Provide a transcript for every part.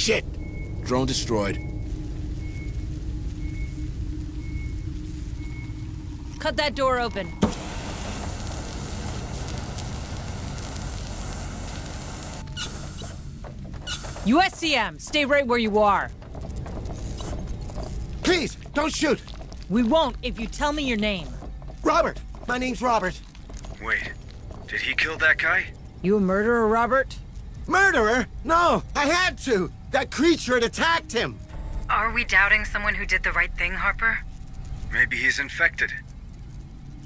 Shit! Drone destroyed. Cut that door open. USCM, stay right where you are. Please, don't shoot! We won't if you tell me your name. Robert! My name's Robert. Wait, did he kill that guy? You a murderer, Robert? Murderer? No, I had to! That creature had attacked him! Are we doubting someone who did the right thing, Harper? Maybe he's infected.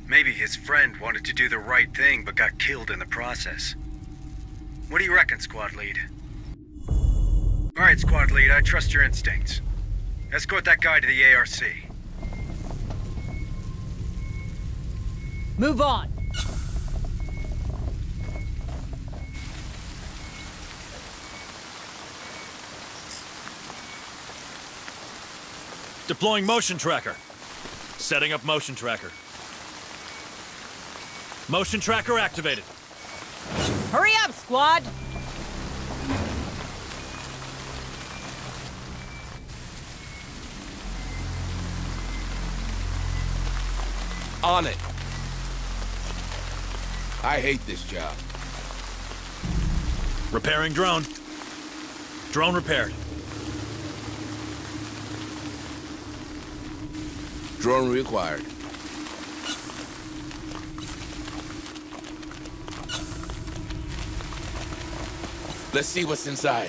Maybe his friend wanted to do the right thing but got killed in the process. What do you reckon, Squad Lead? Alright, Squad Lead, I trust your instincts. Escort that guy to the ARC. Move on. Deploying motion tracker. Setting up motion tracker. Motion tracker activated. Hurry up, squad! On it. I hate this job. Repairing drone. Drone repaired. Drone reacquired. Let's see what's inside.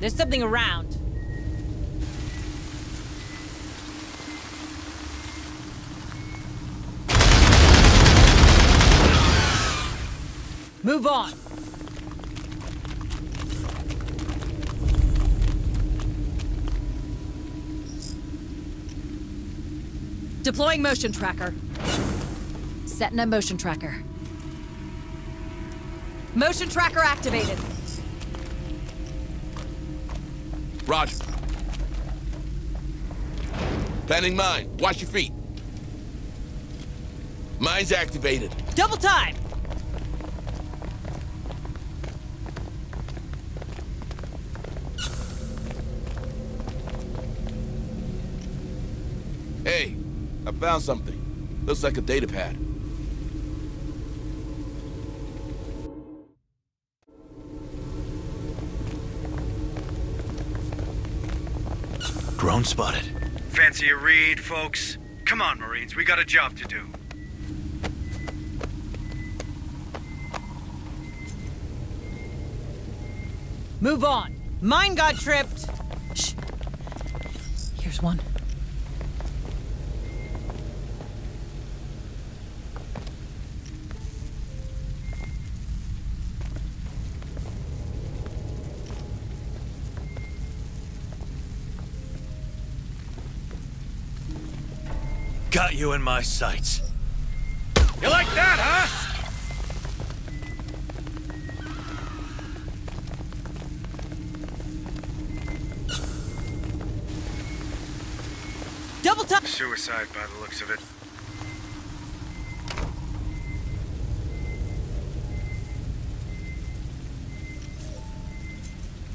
There's something around. Move on. Deploying motion tracker. Setting a motion tracker. Motion tracker activated. Roger. Planning mine. Watch your feet. Mine's activated. Double time! Found something. Looks like a data pad. Drone spotted. Fancy a read, folks? Come on, Marines, we got a job to do. Move on. Mine got tripped. Shh. Here's one. Got you in my sights. You like that, huh? Double time! Suicide by the looks of it.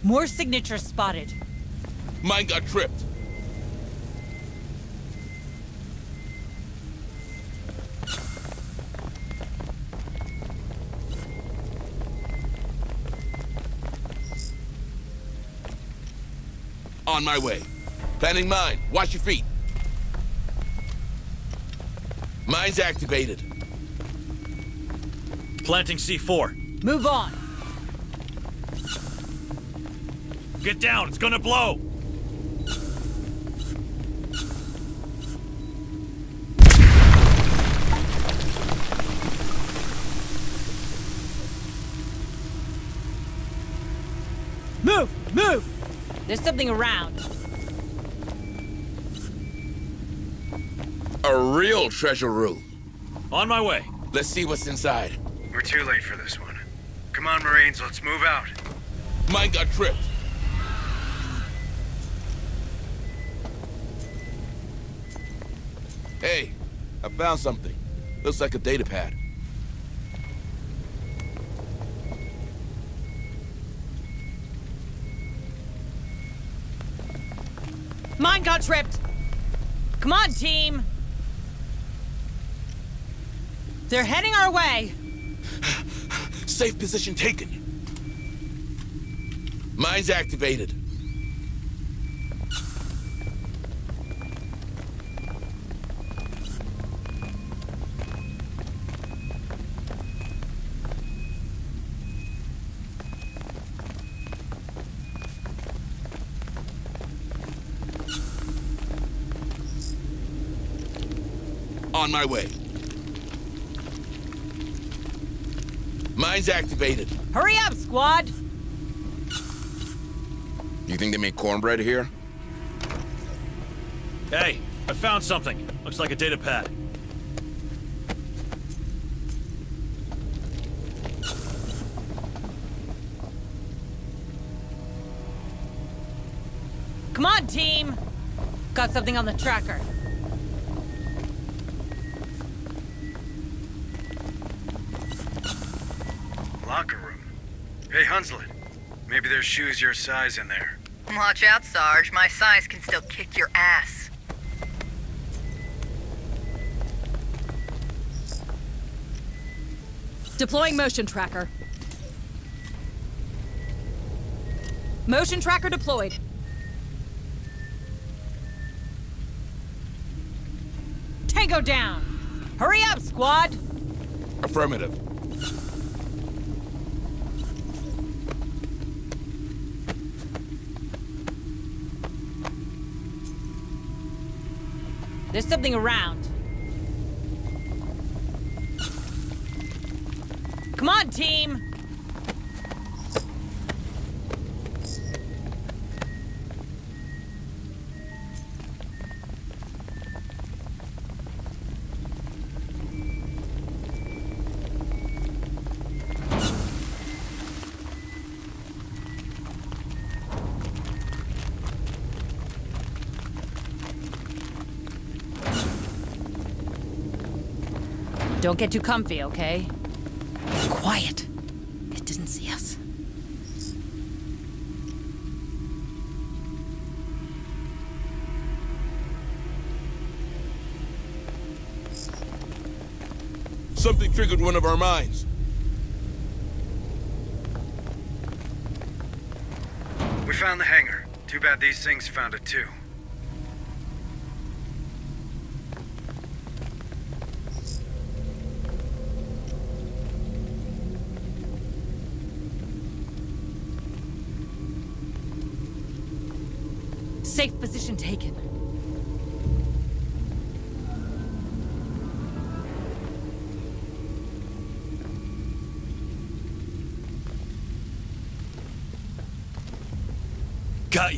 More signatures spotted. Mine got tripped. On my way. Planning mine. Watch your feet. Mine's activated. Planting C4. Move on. Get down, it's gonna blow! Something around. A real treasure room. On my way. Let's see what's inside. We're too late for this one. Come on, Marines, let's move out. Mine got tripped. Hey, I found something. Looks like a data pad. Tripped! Come on, team! They're heading our way! Safe position taken. Mine's activated. My way. Mine's activated. Hurry up, squad! You think they make cornbread here? Hey, I found something. Looks like a data pad. Come on, team! Got something on the tracker. Maybe there's shoes your size in there. Watch out, Sarge. My size can still kick your ass. Deploying motion tracker. Motion tracker deployed. Tango down! Hurry up, squad! Affirmative. There's something around. Don't get too comfy, okay? Quiet. It didn't see us. Something triggered one of our mines. We found the hangar. Too bad these things found it too.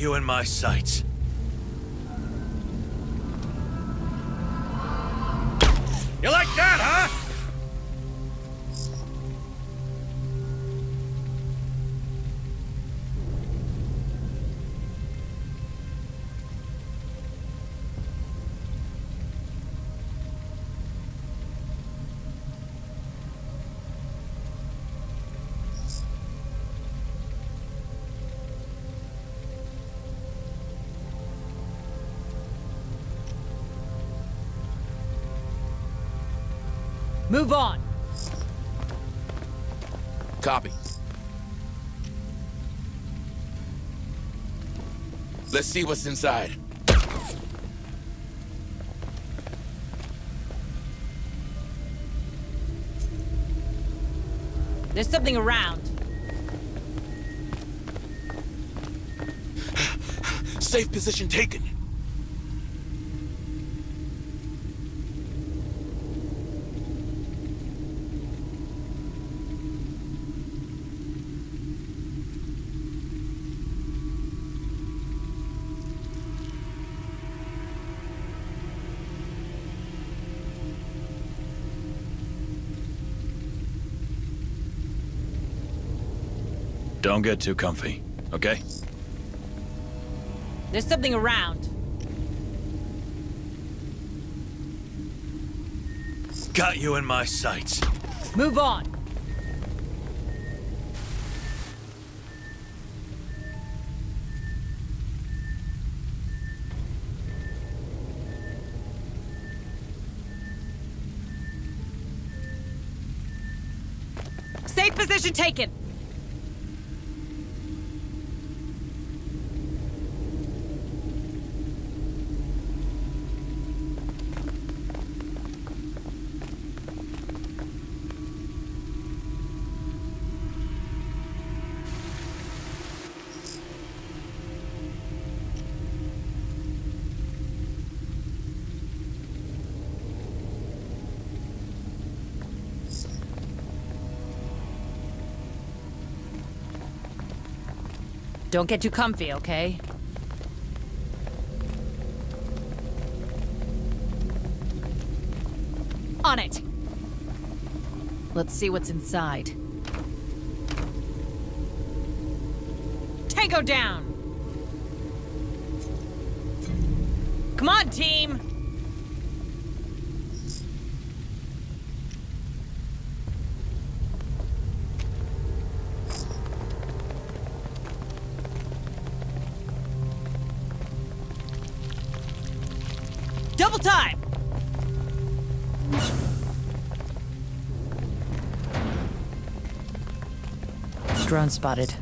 You in my sights. Copy. Let's see what's inside. There's something around. Safe position taken. Don't get too comfy, okay? There's something around. Got you in my sights. Move on. Safe position taken. Don't get too comfy, okay? On it! Let's see what's inside. Tango down! Come on, team! Drone spotted.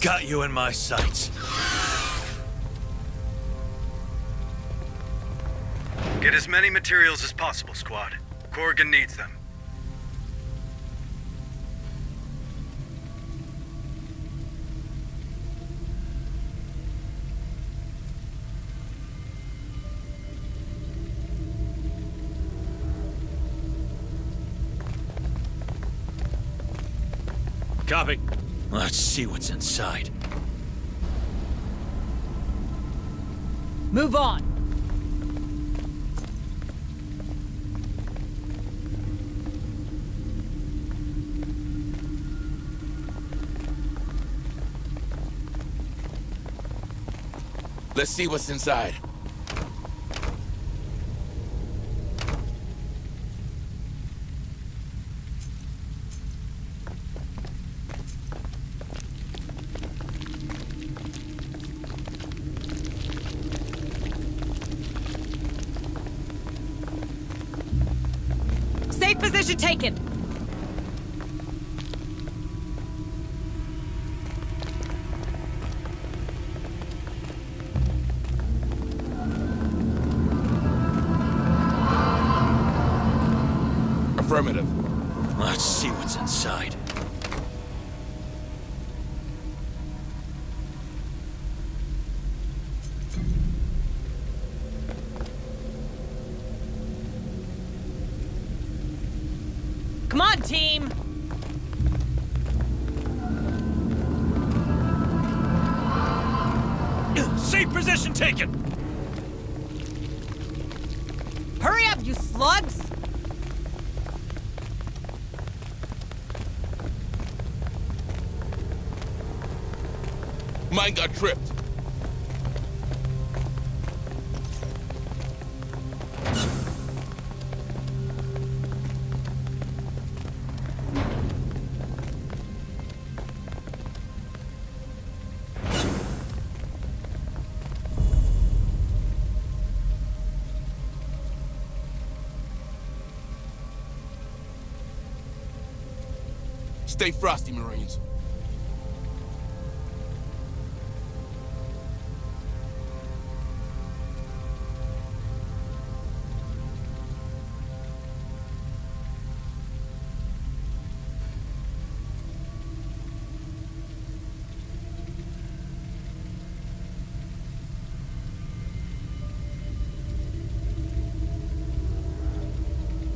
Got you in my sights. Get as many materials as possible, squad. Corrigan needs them. Let's see what's inside. Move on! Let's see what's inside. Taken! Mine got tripped. Stay frosty, Marines.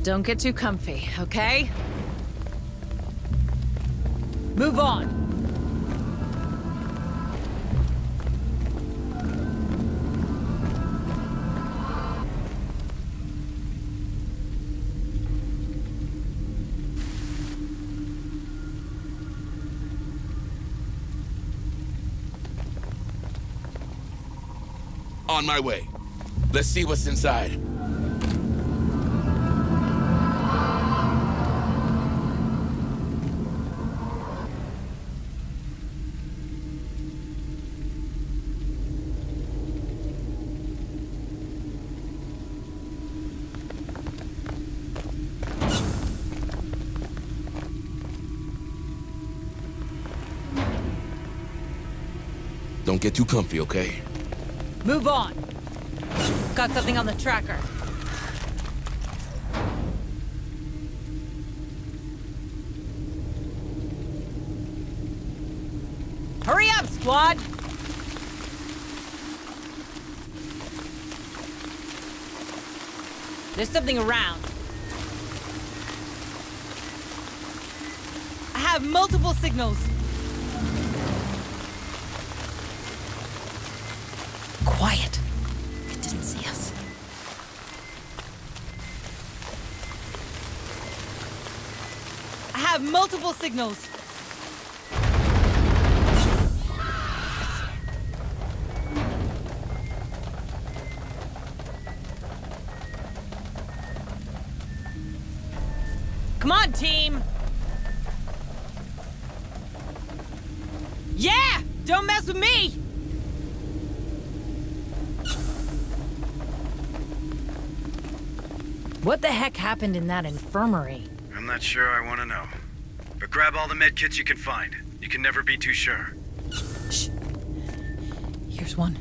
Don't get too comfy, okay? Move on! On my way. Let's see what's inside. Get too comfy, okay? Move on. Got something on the tracker. Hurry up, squad! There's something around. I have multiple signals. Multiple signals. Come on, team! Yeah! Don't mess with me! What the heck happened in that infirmary? I'm not sure I want to know. But grab all the med kits you can find. You can never be too sure. Shh. Here's one.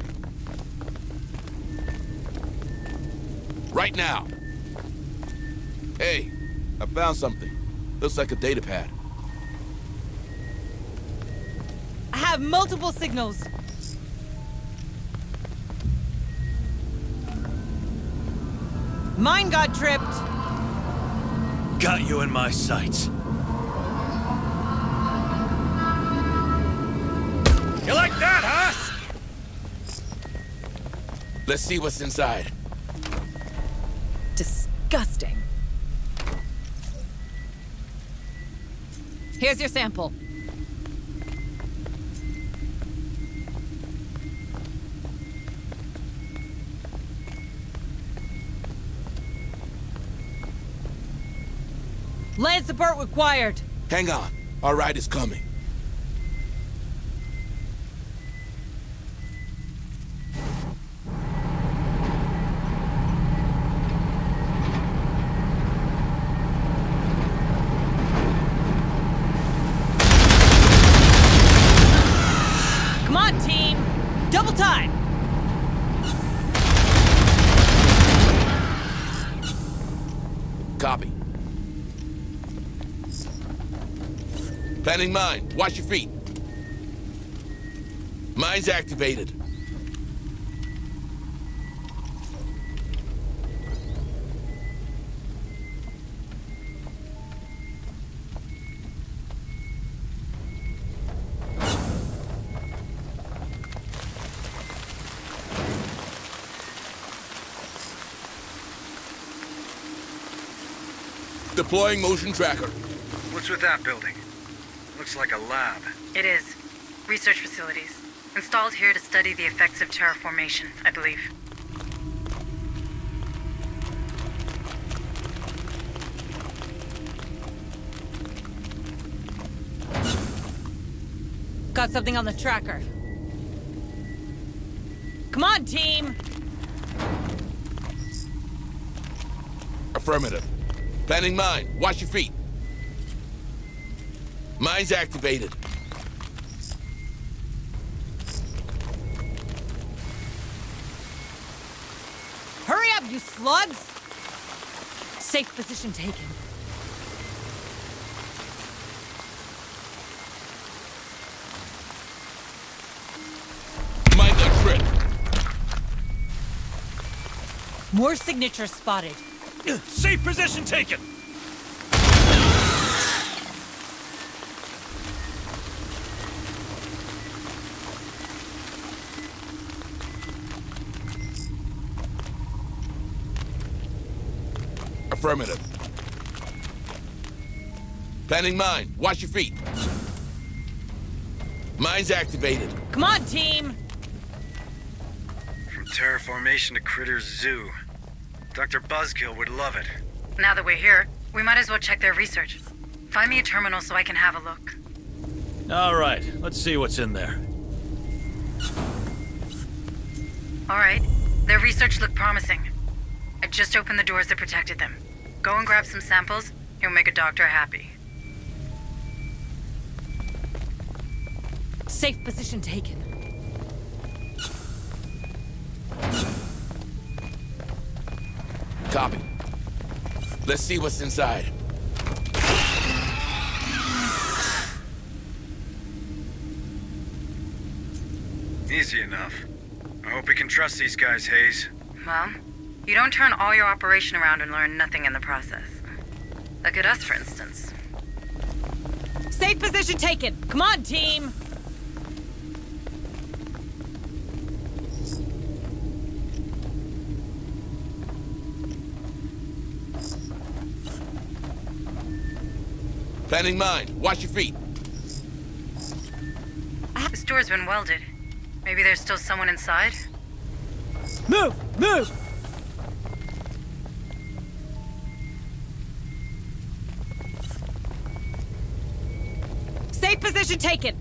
Right now. Hey, I found something. Looks like a data pad. I have multiple signals. Mine got tripped. Got you in my sights. Let's see what's inside. Disgusting. Here's your sample. Land support required. Hang on. Our ride is coming. Mine. Watch your feet. Mine's activated. Deploying motion tracker. What's with that building? Looks like a lab. It is. Research facilities. Installed here to study the effects of terraformation, I believe. Got something on the tracker. Come on, team. Affirmative. Planning mine. Watch your feet. Mine's activated. Hurry up, you slugs! Safe position taken. Mine got tripped. More signatures spotted. Safe position taken. Affirmative. Planning mine. Watch your feet. Mine's activated. Come on, team! From terraformation to Critters Zoo. Dr. Buzzkill would love it. Now that we're here, we might as well check their research. Find me a terminal so I can have a look. All right, let's see what's in there. All right, their research looked promising. I just opened the doors that protected them. Go and grab some samples. You'll make a doctor happy. Safe position taken. Copy. Let's see what's inside. Easy enough. I hope we can trust these guys, Hayes. Well, you don't turn all your operation around and learn nothing in the process. Look at us, for instance. Safe position taken. Come on, team. Planning mine. Watch your feet. This door's been welded. Maybe there's still someone inside? Move! Move! Position taken.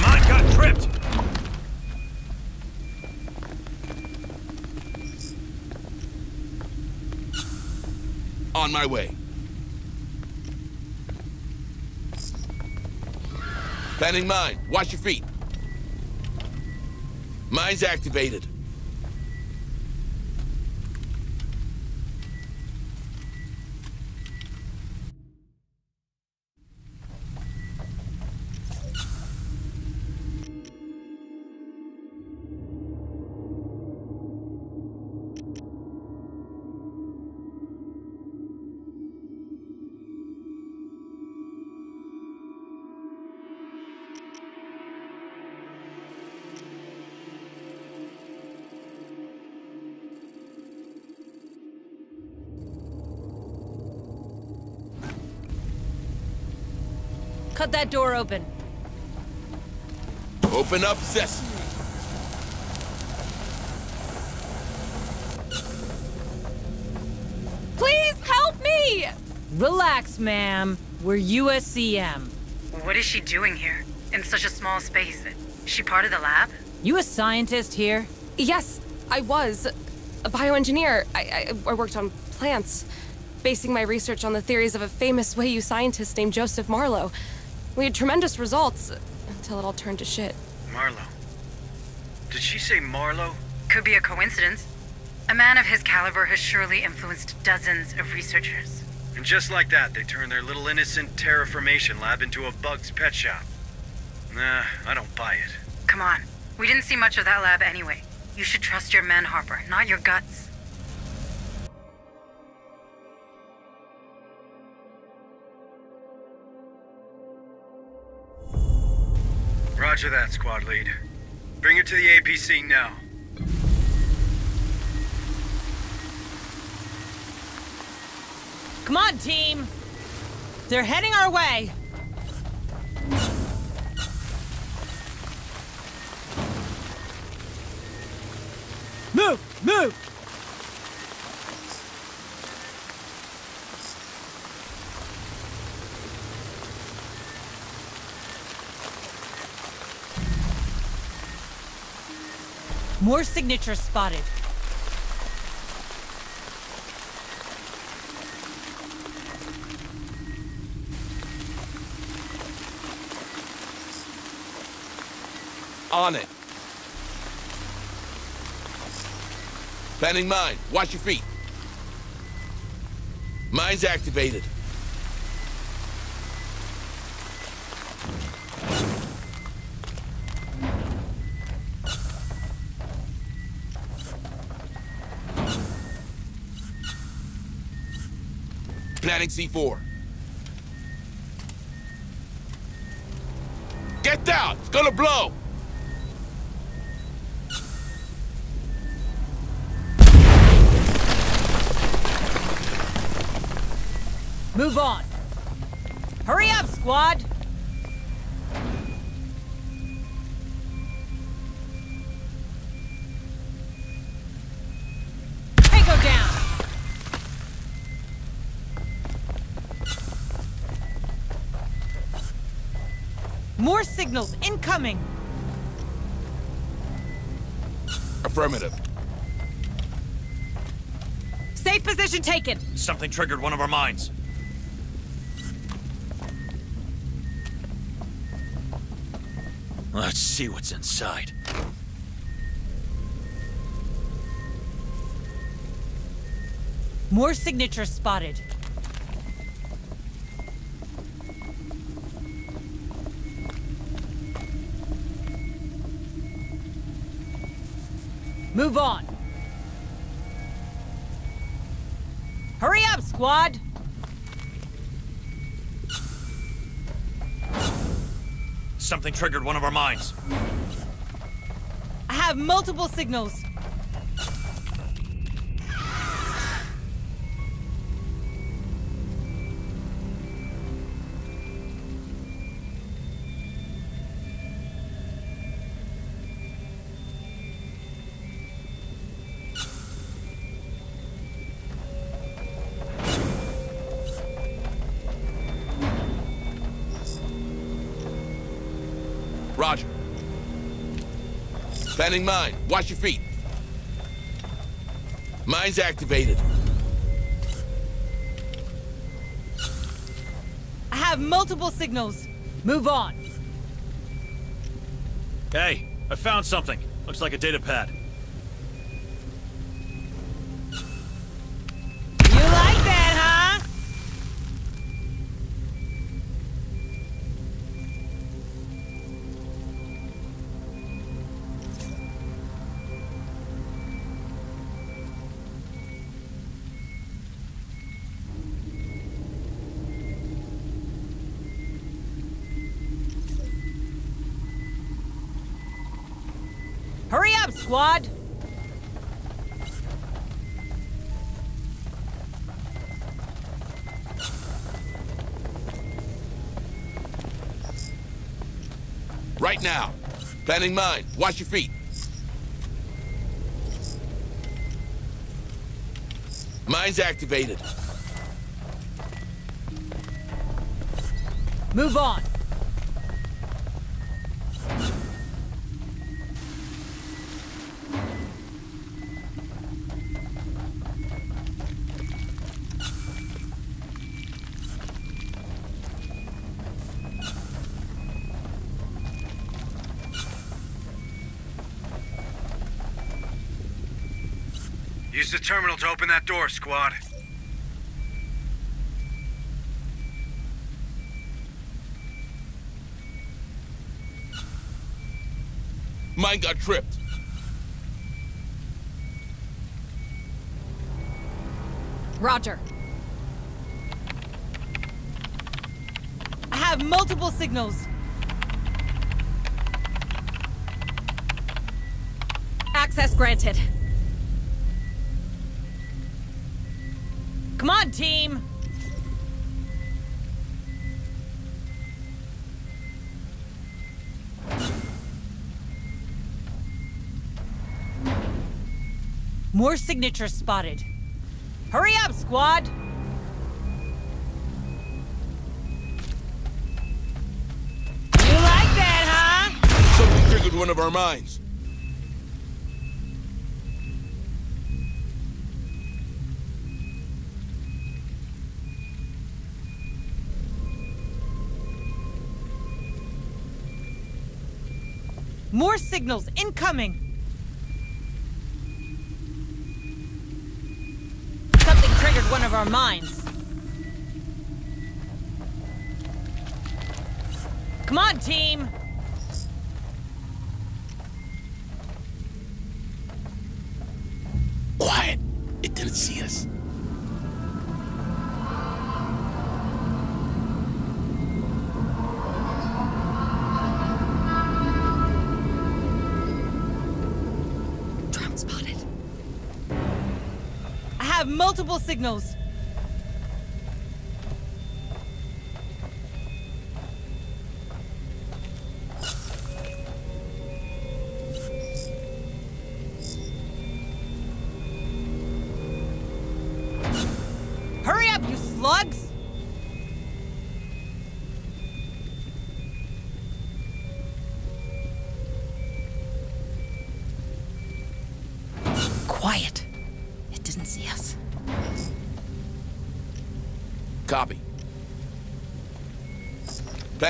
Mine got tripped! On my way. Planning mine. Watch your feet. Mine's activated. Cut that door open. Open up sesame. Please help me! Relax, ma'am. We're USCM. What is she doing here? In such a small space? Is she part of the lab? You a scientist here? Yes, I was. A bioengineer. I, I, I worked on plants, basing my research on the theories of a famous Wey-Yu scientist named Joseph Marlowe. We had tremendous results, until it all turned to shit. Marlowe. Did she say Marlowe? Could be a coincidence. A man of his caliber has surely influenced dozens of researchers. And just like that, they turned their little innocent terraformation lab into a bug's pet shop. Nah, I don't buy it. Come on. We didn't see much of that lab anyway. You should trust your men, Harper, not your guts. Roger that, squad lead. Bring it to the APC now. Come on, team. They're heading our way. Move! Move! More signatures spotted. On it. Planning mine. Watch your feet. Mine's activated. Planning C4. Get down! It's gonna blow! Move on. Hurry up, squad! Incoming! Affirmative. Safe position taken. Something triggered one of our mines. Let's see what's inside. More signatures spotted. Move on. Hurry up, squad! Something triggered one of our mines. I have multiple signals. Planning mine. Watch your feet. Mine's activated. I have multiple signals. Move on. Hey, I found something. Looks like a data pad. Squad! Right now. Planning mine. Watch your feet. Mine's activated. Move on. Use the terminal to open that door, squad. Mine got tripped. Roger. I have multiple signals. Access granted. Come on, team! More signatures spotted. Hurry up, squad! You like that, huh? Something triggered one of our mines. More signals incoming! Something triggered one of our mines. Come on, team! Signals.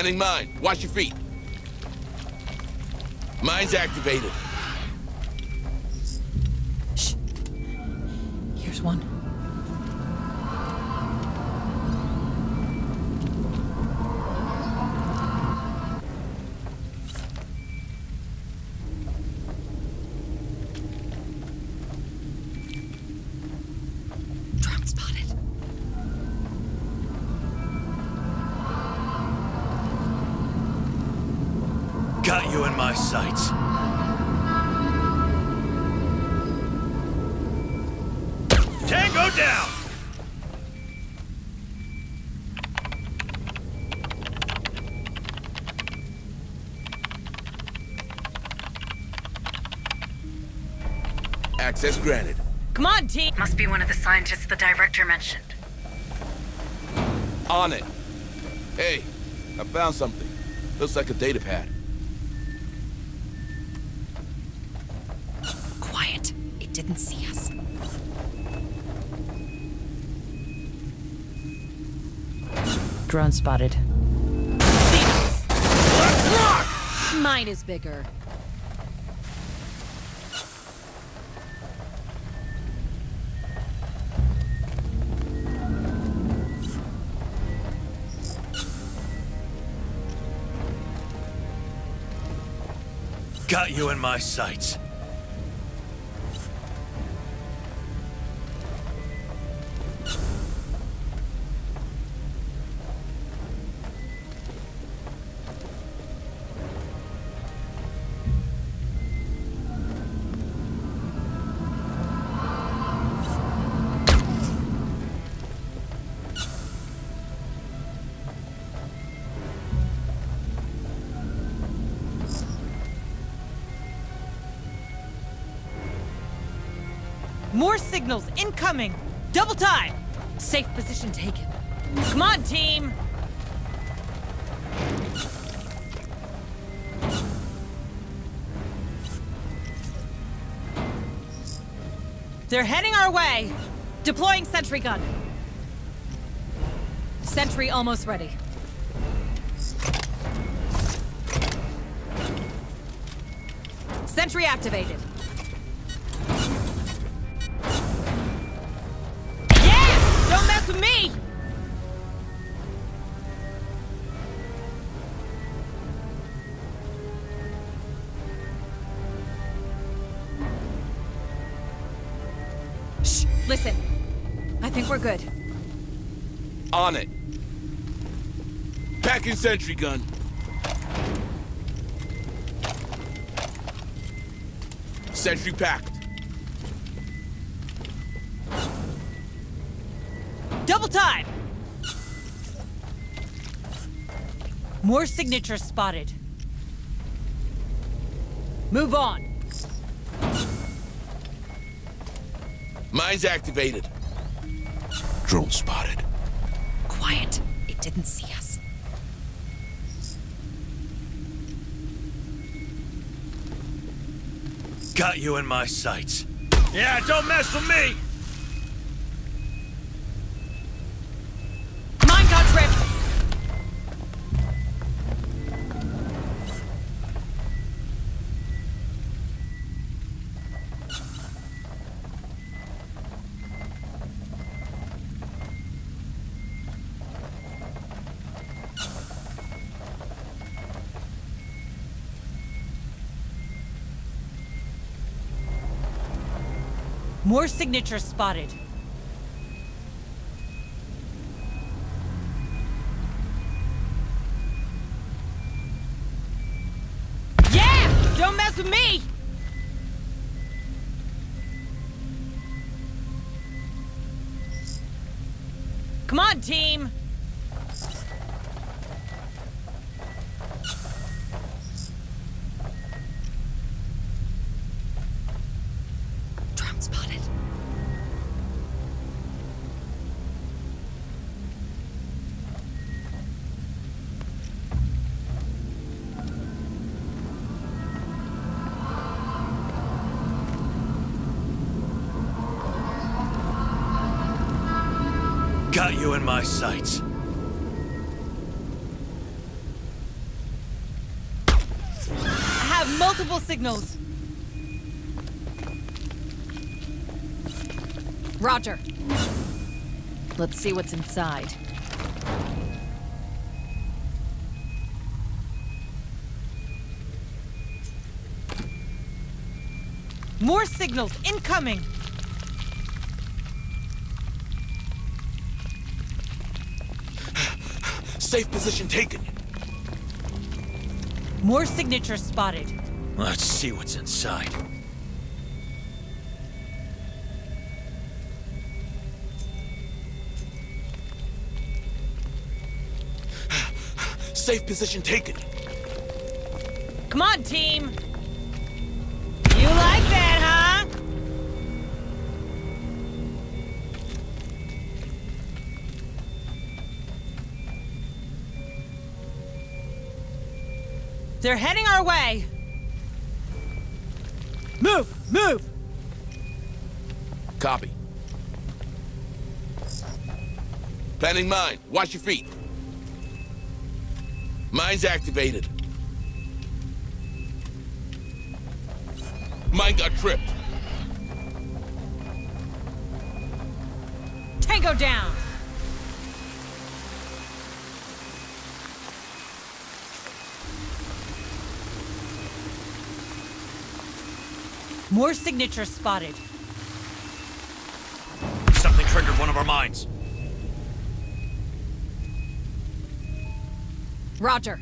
Planning mine. Watch your feet. Mine's activated. Access granted. Come on, team. Must be one of the scientists the director mentioned. On it. Hey, I found something. Looks like a data pad. Quiet. It didn't see us. Drone spotted. Mine is bigger. Got you in my sights. Incoming. Double time. Safe position taken. Come on, team. They're heading our way. Deploying sentry gun. Sentry almost ready. Sentry activated. We're good. On it. Packing sentry gun. Sentry packed. Double time! More signatures spotted. Move on. Mine's activated. Drone spotted. Quiet. It didn't see us. Got you in my sights. Yeah, don't mess with me! More signatures spotted. Yeah! Don't mess with me! Got you in my sights. I have multiple signals. Roger. Let's see what's inside. More signals incoming! Safe position taken. More signatures spotted. Let's see what's inside. Safe position taken. Come on, team! You like that, They're heading our way! Move! Move! Copy. Planning mine. Watch your feet. Mine's activated. Mine got tripped. Tango down! More signatures spotted. Something triggered one of our mines. Roger.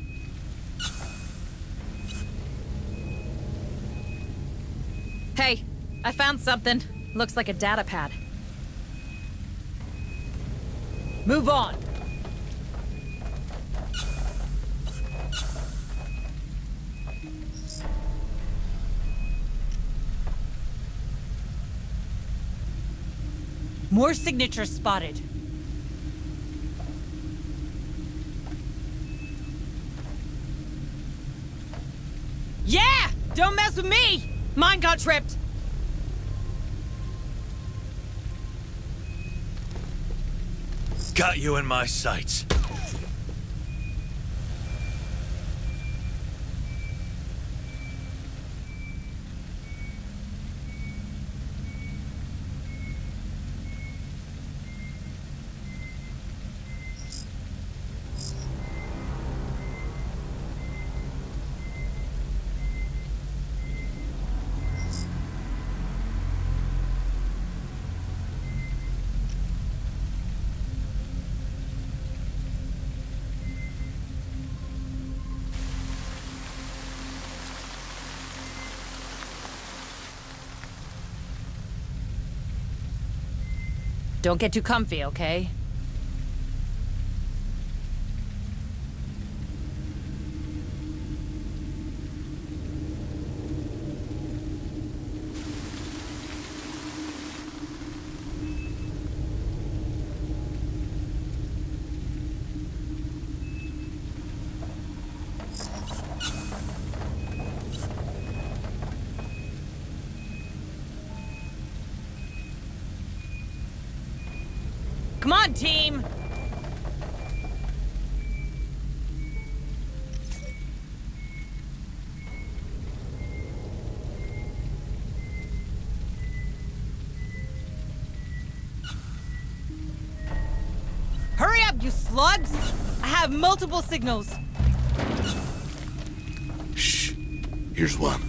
Hey, I found something. Looks like a data pad. Move on. More signatures spotted. Yeah! Don't mess with me! Mine got tripped. Got you in my sights. Don't get too comfy, okay? Multiple signals. Shh. Here's one.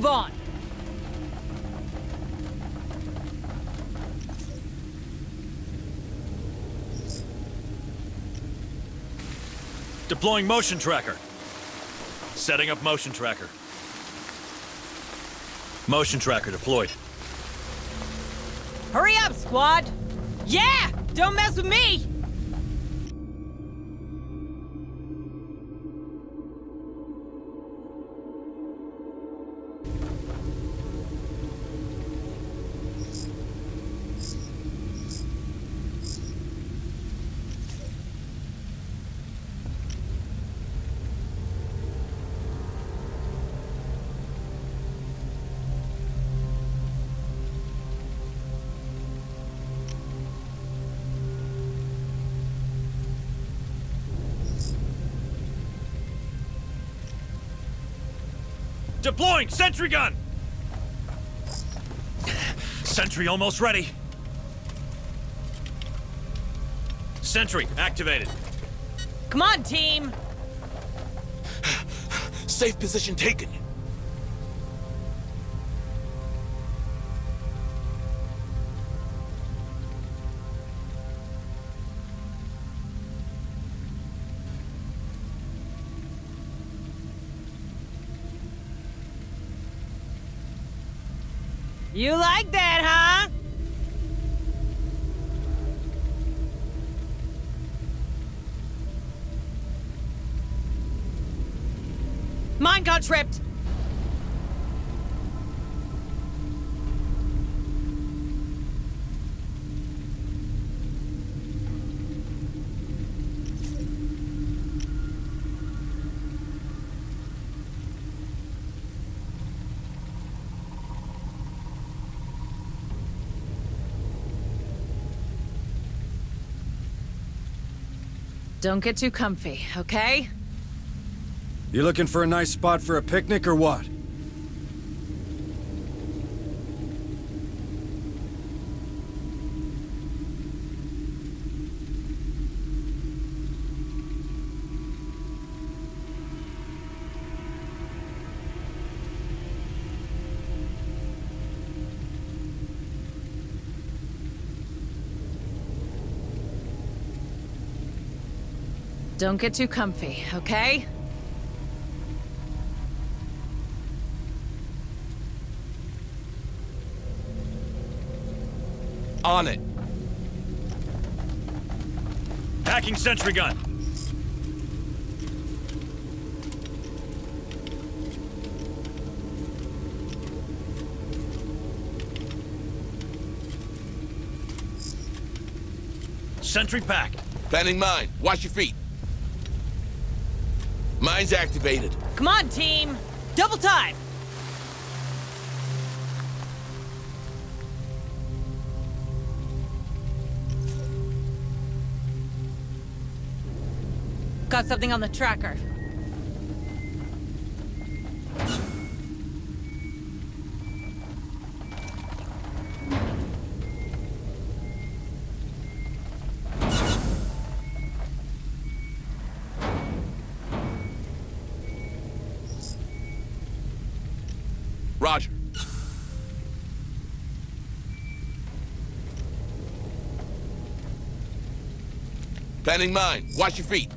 Move on. Deploying motion tracker. Setting up motion tracker. Motion tracker deployed. Hurry up, squad! Yeah! Don't mess with me! Deploying sentry gun! Sentry almost ready. Sentry activated. Come on, team! Safe position taken. You like that, huh? Mine got tripped. Don't get too comfy, okay? You looking for a nice spot for a picnic or what? Don't get too comfy, okay? On it. Hacking sentry gun. Sentry packed. Planning mine. Watch your feet. Mine's activated. Come on, team! Double time! Got something on the tracker. Planning mine. Watch your feet.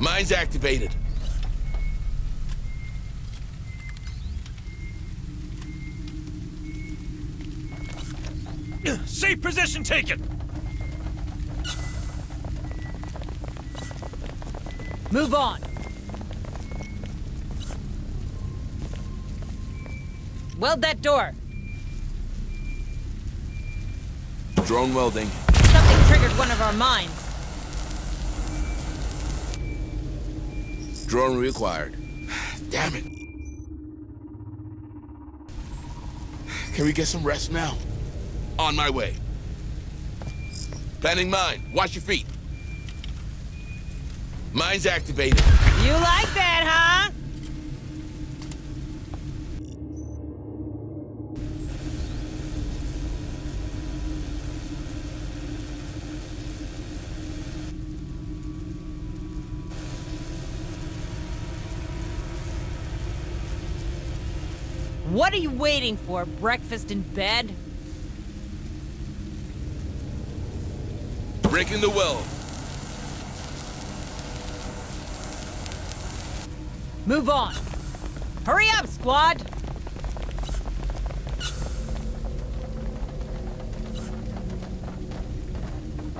Mine's activated. Safe position taken. Move on. Weld that door. Drone welding. Triggered one of our mines. Drone reacquired. Damn it. Can we get some rest now? On my way. Planning mine. Watch your feet. Mine's activated. You like that, huh? What are you waiting for? Breakfast in bed? Breaking the weld. Move on. Hurry up, squad!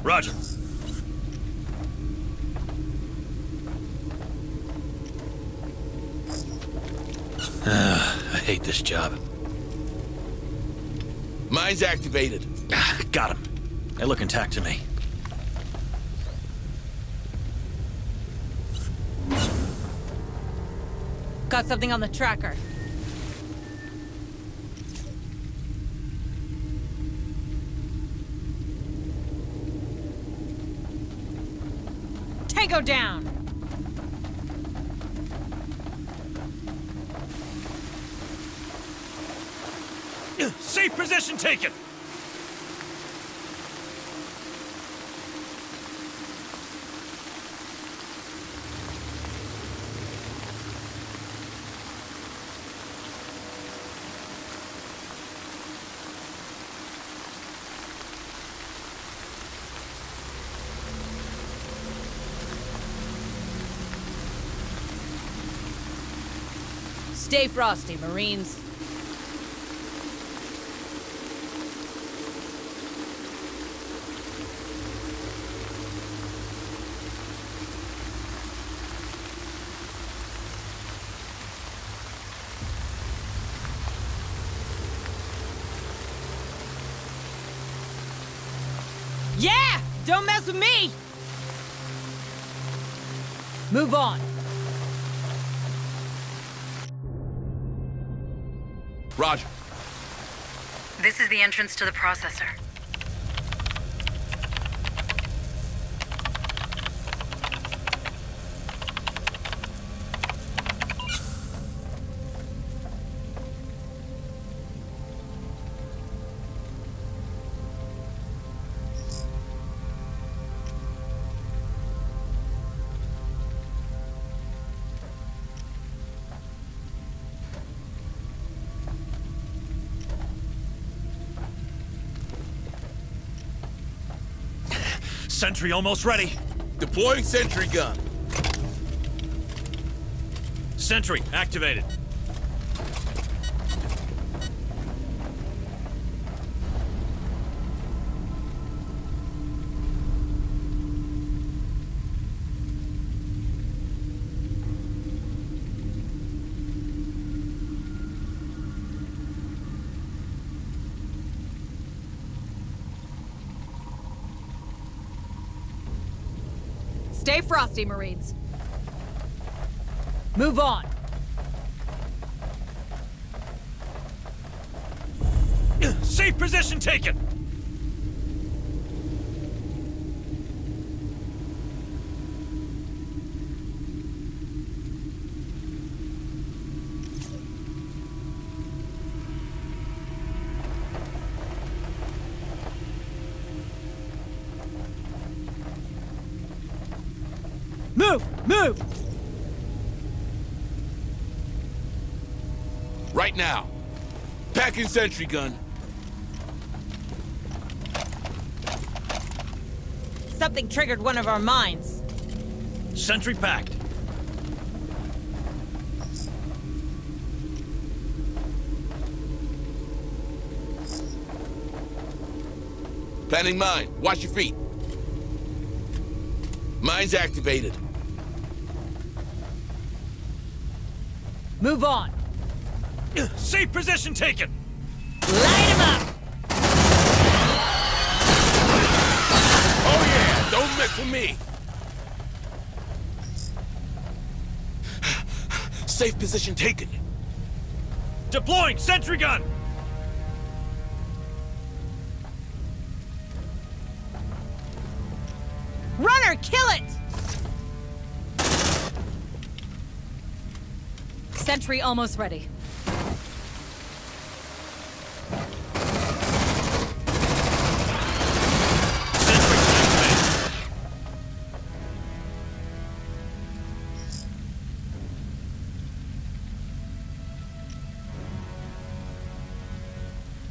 Roger. This job. Mine's activated. Ah, Got him. They look intact to me. Got something on the tracker. Tango down! Safe position taken! Stay frosty, Marines. Move on. Roger. This is the entrance to the processor. Sentry almost ready. Deploying sentry gun. Sentry activated. Stay frosty, Marines. Move on. Safe position taken! Now. Packing sentry gun. Something triggered one of our mines. Sentry packed. Planning mine. Watch your feet. Mine's activated. Move on. Safe position taken! Light him up! Oh yeah, don't mess with me. Safe position taken. Deploying sentry gun! Runner, kill it! Sentry almost ready.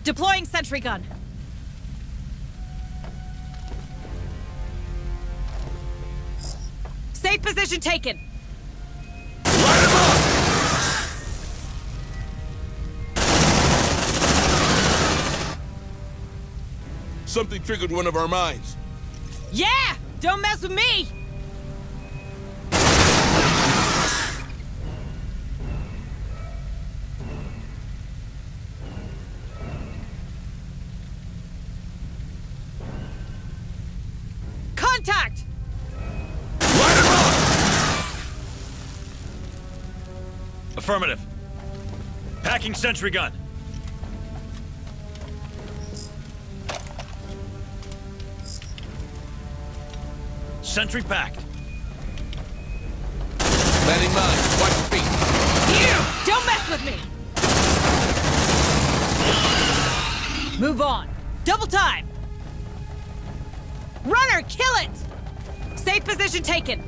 Deploying sentry gun. Safe position taken. Something triggered one of our mines. Yeah! Don't mess with me! Taking sentry gun. Sentry packed. Landing mine. Watch your feet. You! Don't mess with me! Move on. Double time! Runner, kill it! Safe position taken.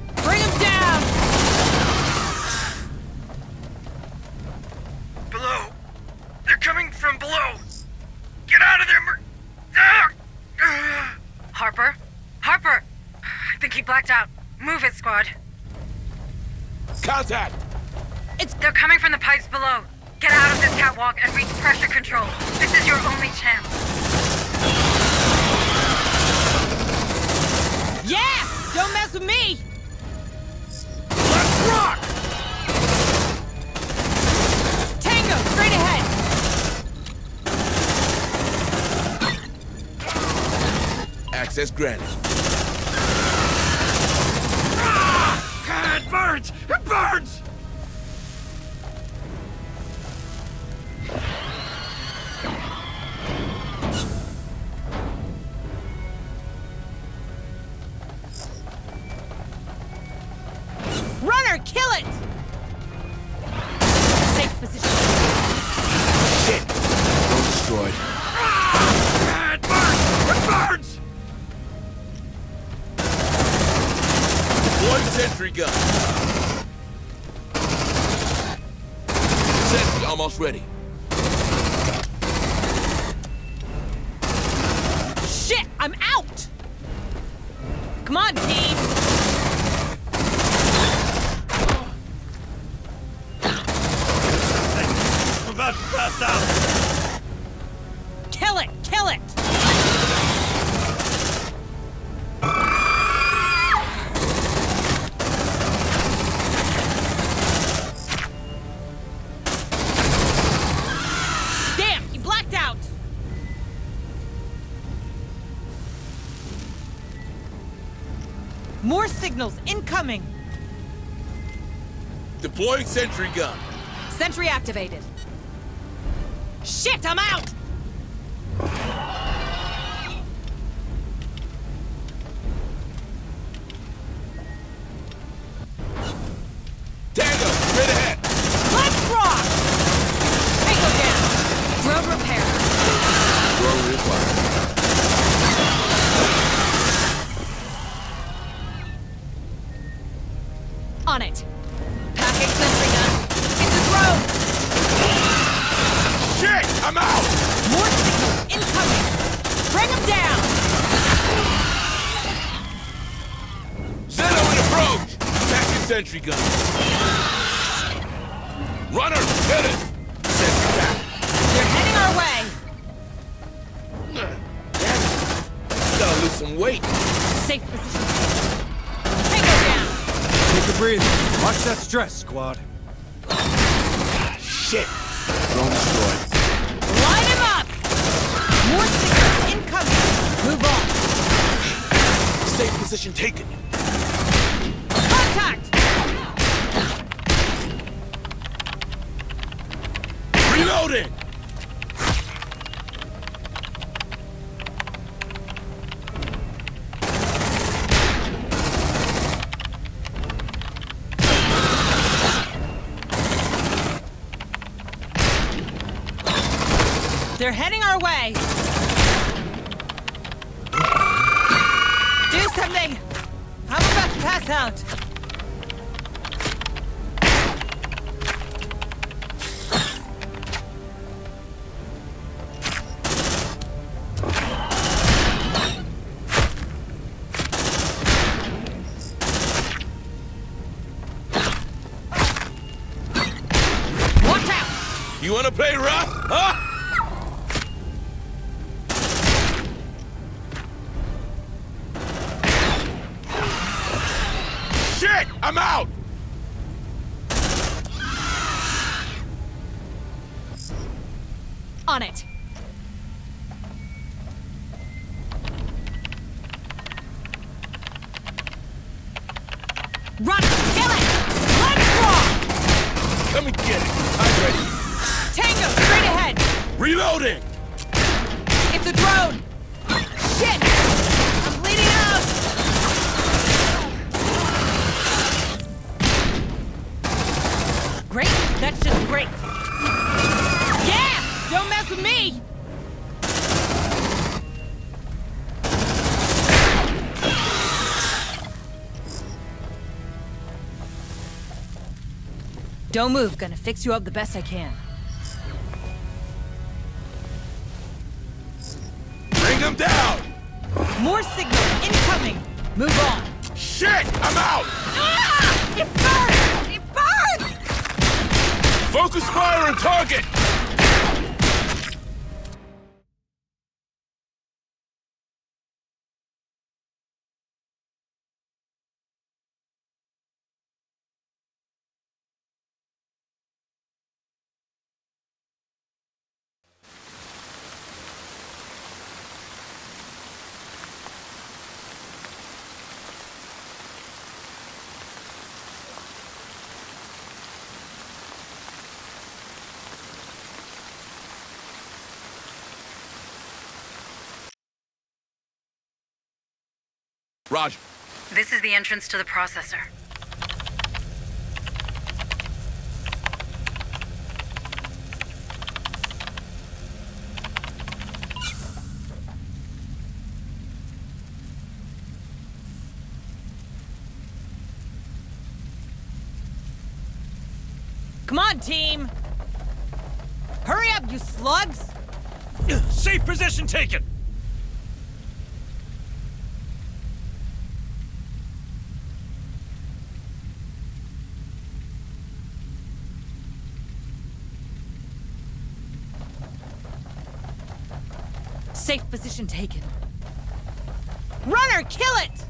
How's? It's... They're coming from the pipes below. Get out of this catwalk and reach pressure control. This is your only chance. Yeah! Don't mess with me! Let's rock! Tango, straight ahead! Access granted. Kill it! Kill it! Damn! He blacked out! More signals incoming! Deploying sentry gun. Sentry activated. Shit, I'm out! Don't move, gonna fix you up the best I can. Bring them down! More signals incoming! Move on! Shit! I'm out! Ah! It burns! It burns! Focus fire on target! Roger. This is the entrance to the processor. Come on, team! Hurry up, you slugs! Safe position taken! Safe position taken. Runner, kill it!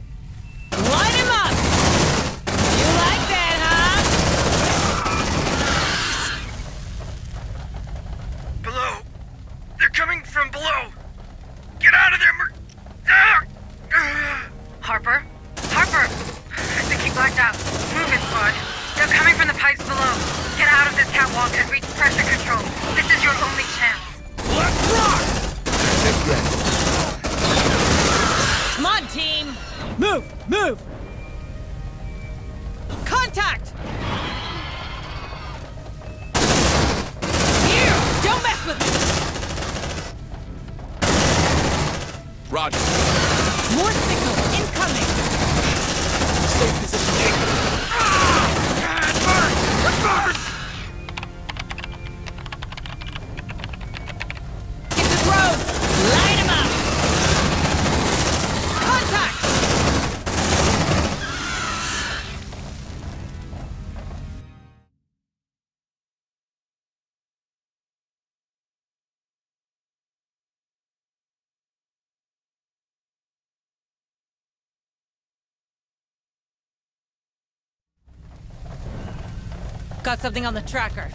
Got something on the tracker.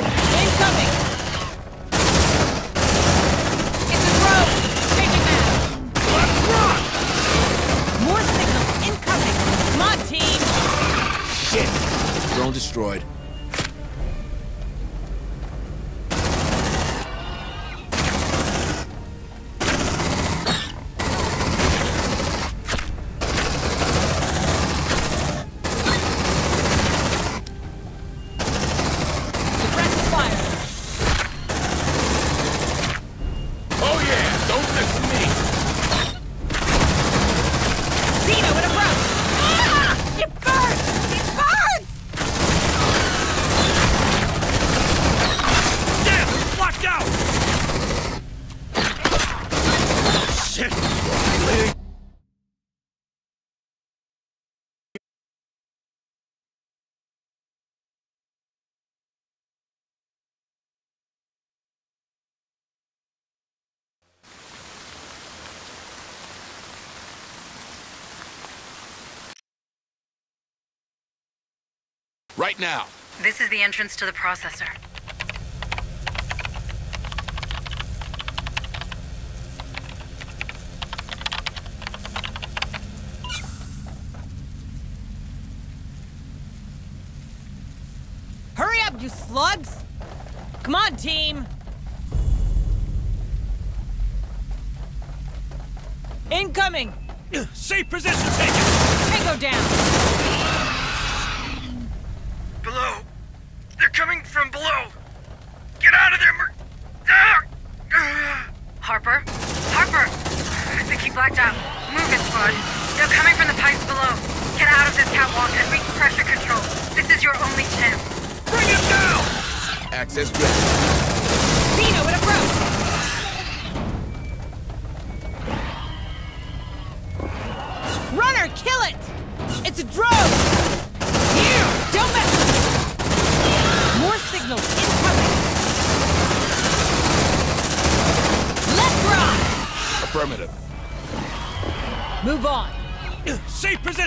Incoming! It's a drone! Changing map! Let's rock! More signals incoming! Come on, team! Shit! Drone destroyed. Suppress the fire! Oh yeah! Don't mess with me! Xeno in approach! Ah! It burns! It burns! Damn! Blacked out! Shit! Bleeding. Right now. This is the entrance to the processor. Hurry up, you slugs! Come on, team! Incoming! Safe position taken! Tango down! from below! Get out of there, Mer ah! Harper? Harper! I think he blacked out. Move it, squad! They're coming from the pipes below. Get out of this catwalk and reach pressure control. This is your only chance. Bring it down! Access ready. Xeno, it approach!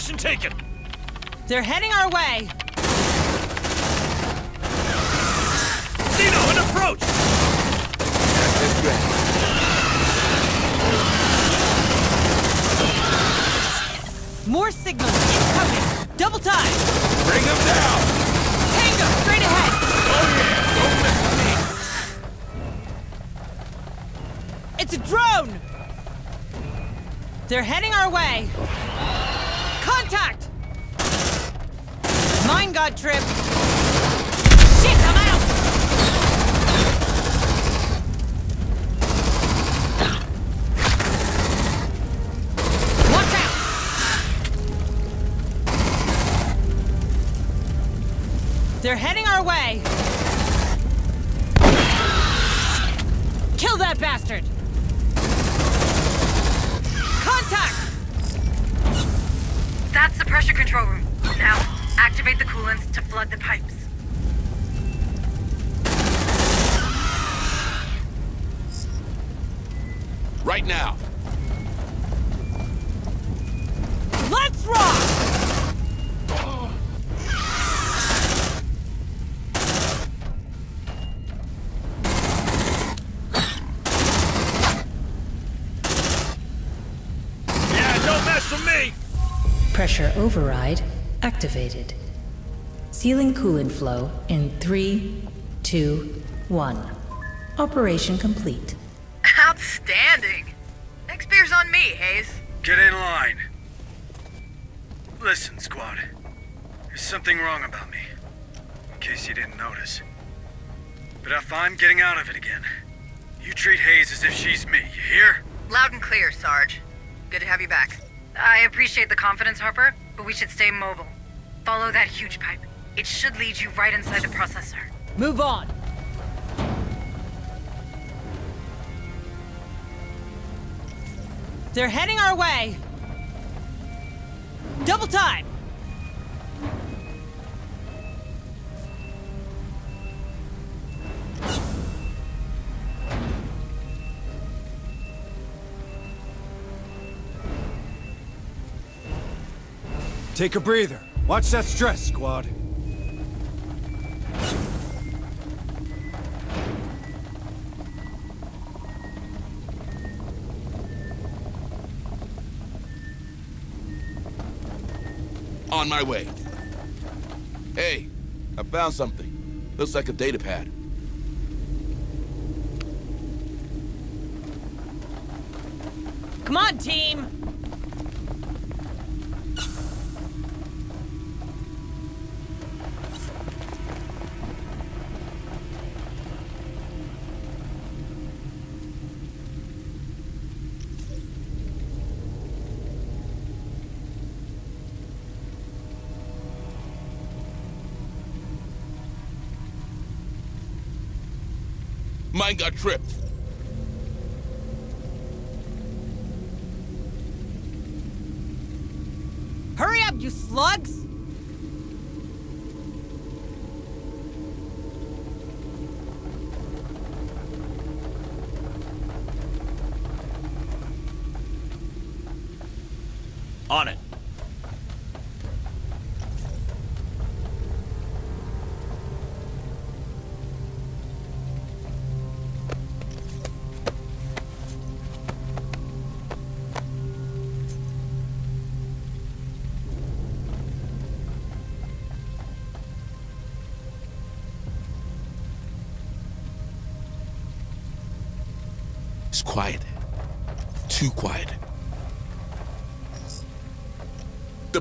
Position taken! They're heading our way. Xeno, an approach! More signals incoming. Double time. Bring them down! Tango, straight ahead. Oh yeah! Don't with me! It's a drone! They're heading our way. Mine got flow in three, two, one. Operation complete. Outstanding! Next beer's on me, Hayes. Get in line. Listen, squad. There's something wrong about me. In case you didn't notice. But if I'm getting out of it again, you treat Hayes as if she's me, you hear? Loud and clear, Sarge. Good to have you back. I appreciate the confidence, Harper, but we should stay mobile. Follow that huge pipe. It should lead you right inside the processor. Move on. They're heading our way. Double time. Take a breather. Watch that stress, squad. On my way. Hey, I found something. Looks like a data pad. Come on, team. Mine got tripped. Hurry up, you slugs!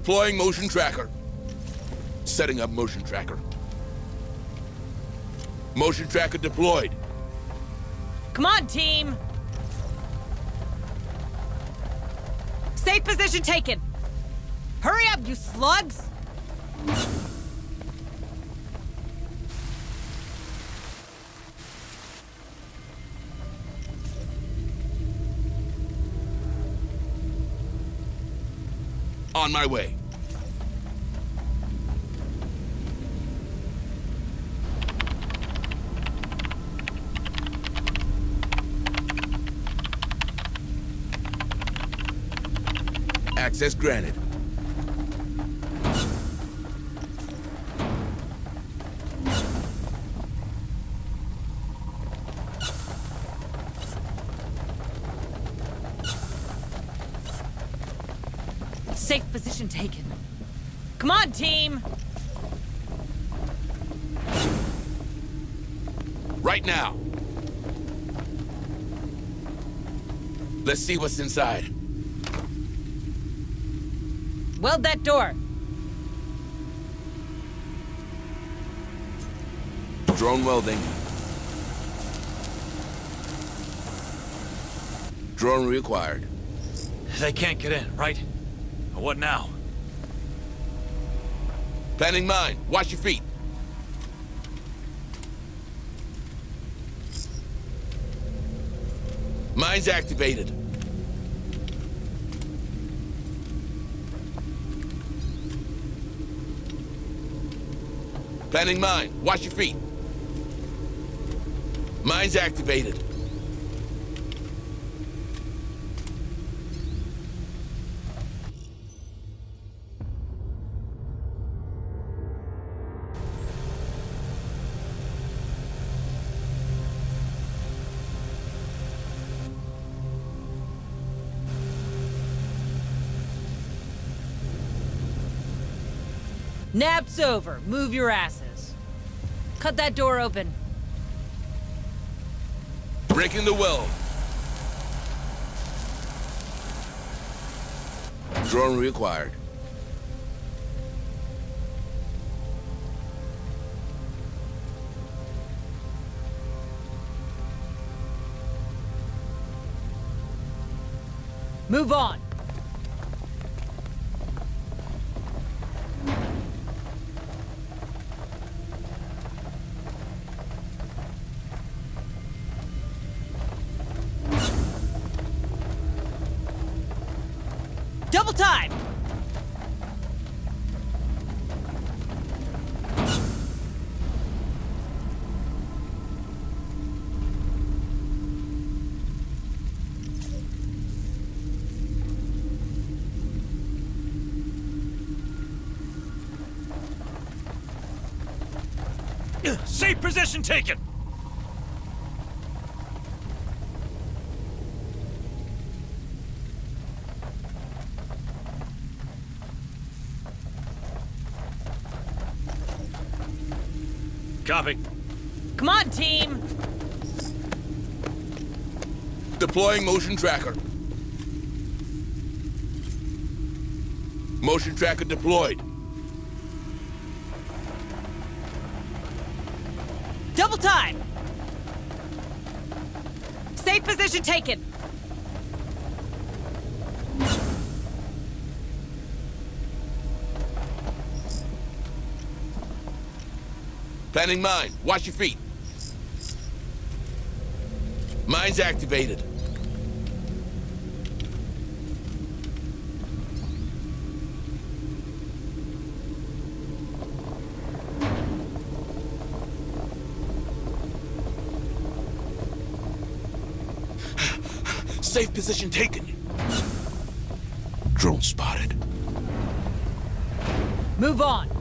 Deploying motion tracker. Setting up motion tracker. Motion tracker deployed. Come on, team! Safe position taken! Hurry up, you slugs! On my way. Access granted. Right now. Let's see what's inside. Weld that door. Drone welding. Drone required. They can't get in, right? What now? Planning mine. Watch your feet. Mine's activated. Planning mine. Watch your feet. Mine's activated. Nap's over. Move your asses. Cut that door open. Breaking the weld. Drone required. Move on. Position taken! Copy. Come on, team! Deploying motion tracker. Motion tracker deployed. Mine. Watch your feet. Mine's activated. Safe position taken. Drone spotted. Move on.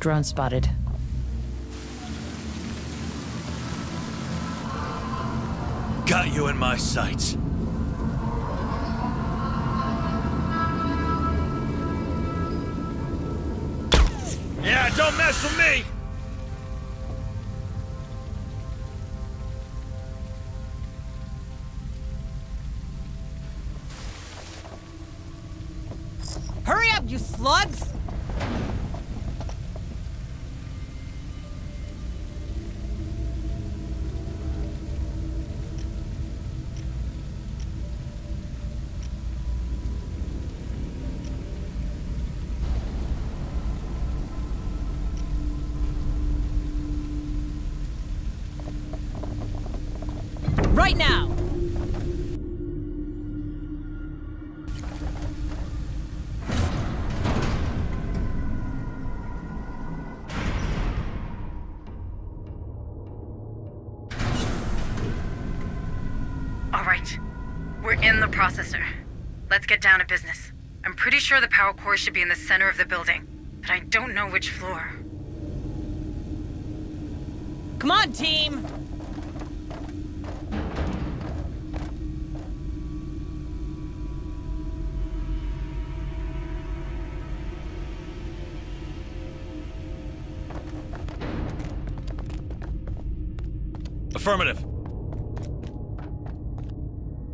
Drone spotted. Got you in my sights. Yeah, don't mess with me! Hurry up, you slugs! Sure the power core should be in the center of the building, but I don't know which floor. Come on, team! Affirmative.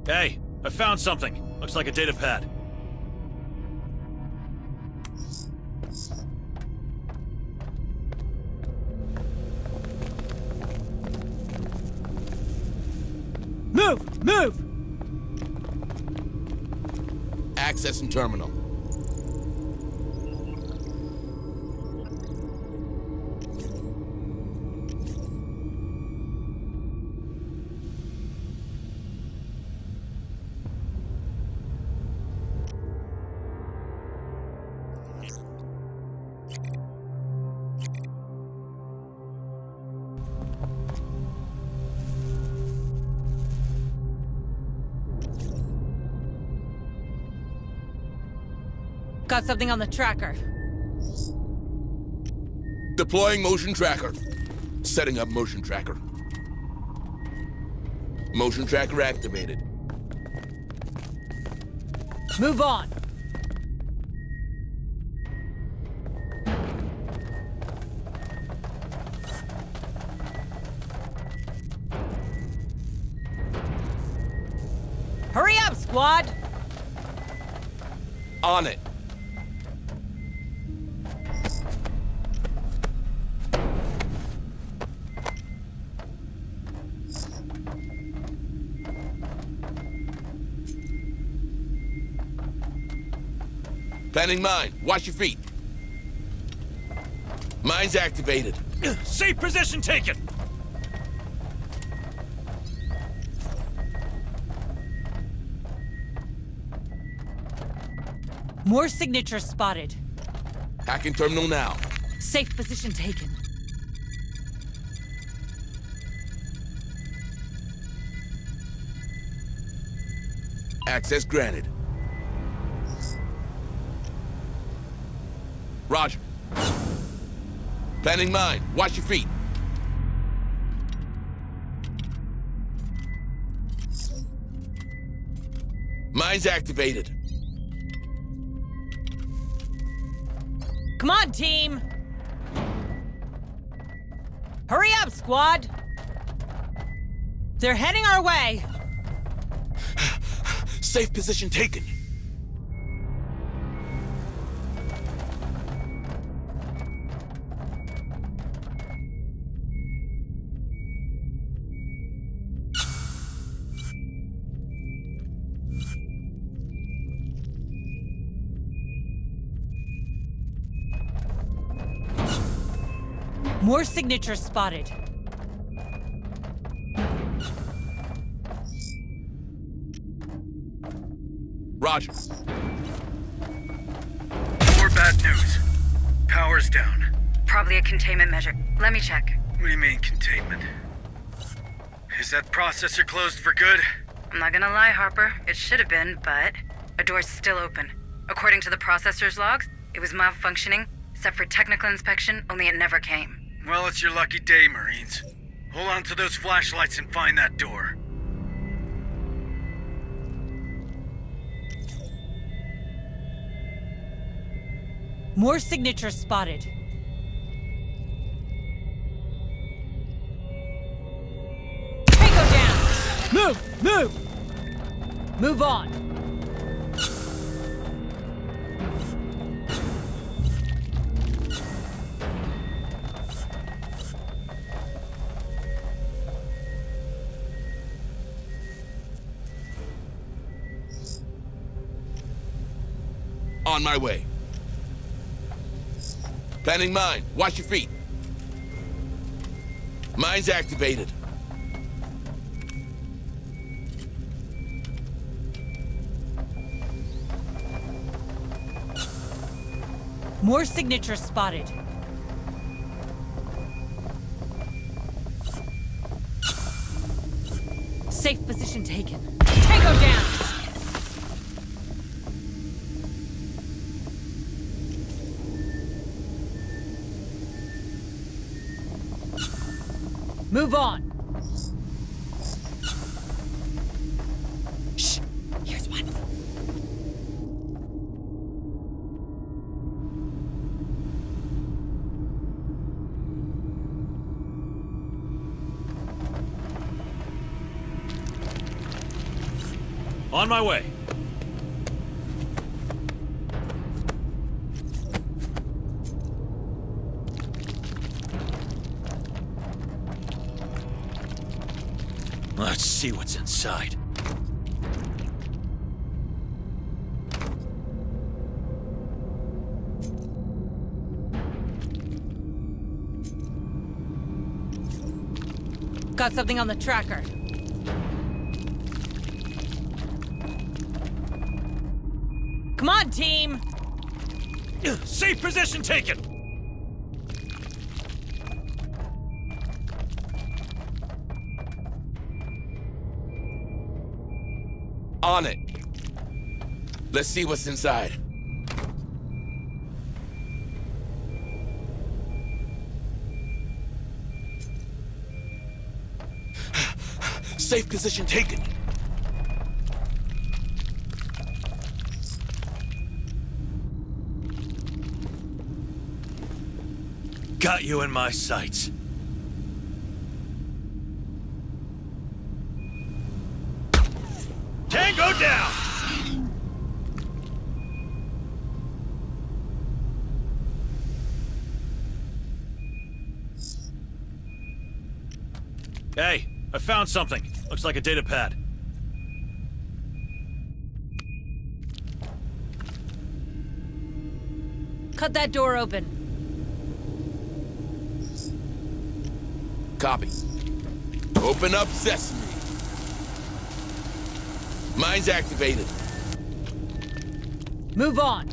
Hey, I found something. Looks like a data pad. Move! Accessing terminal. Got something on the tracker. Deploying motion tracker. Setting up motion tracker. Motion tracker activated. Move on! Planning mine. Watch your feet. Mine's activated. Safe position taken! More signatures spotted. Hacking terminal now. Safe position taken. Access granted. Roger. Planning mine. Watch your feet. Mine's activated. Come on, team! Hurry up, squad! They're heading our way! Safe position taken. More signatures spotted. Roger. More bad news. Power's down. Probably a containment measure. Let me check. What do you mean, containment? Is that processor closed for good? I'm not gonna lie, Harper. It should have been, but a door's still open. According to the processor's logs, it was malfunctioning, except for technical inspection, only it never came. Well, it's your lucky day, Marines. Hold on to those flashlights and find that door. More signatures spotted. Tango down! Move! Move! Move on! On my way. Planning mine. Watch your feet. Mine's activated. More signatures spotted. Safe position taken. My way. Let's see what's inside. Got something on the tracker. Team! Safe position taken! On it. Let's see what's inside. Safe position taken. Got you in my sights. Tango down! Hey, I found something. Looks like a data pad. Cut that door open. Copy. Open up sesame. Mine's activated. Move on.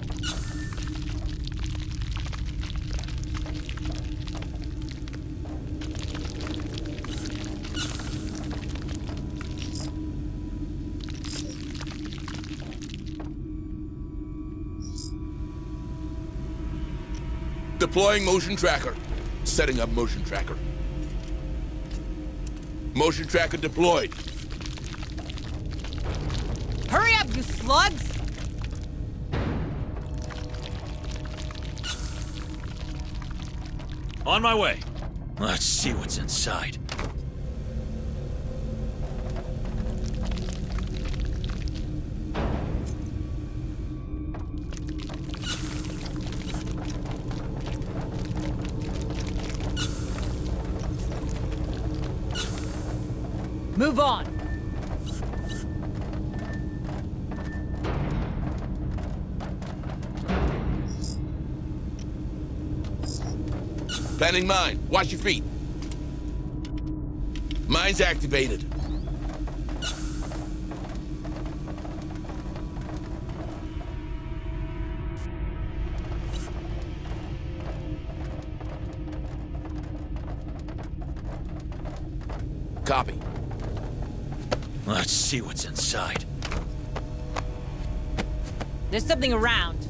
Deploying motion tracker. Setting up motion tracker. Motion tracker deployed. Hurry up, you slugs! On my way. Let's see what's inside. Planning mine. Watch your feet. Mine's activated. Copy. Let's see what's inside. There's something around.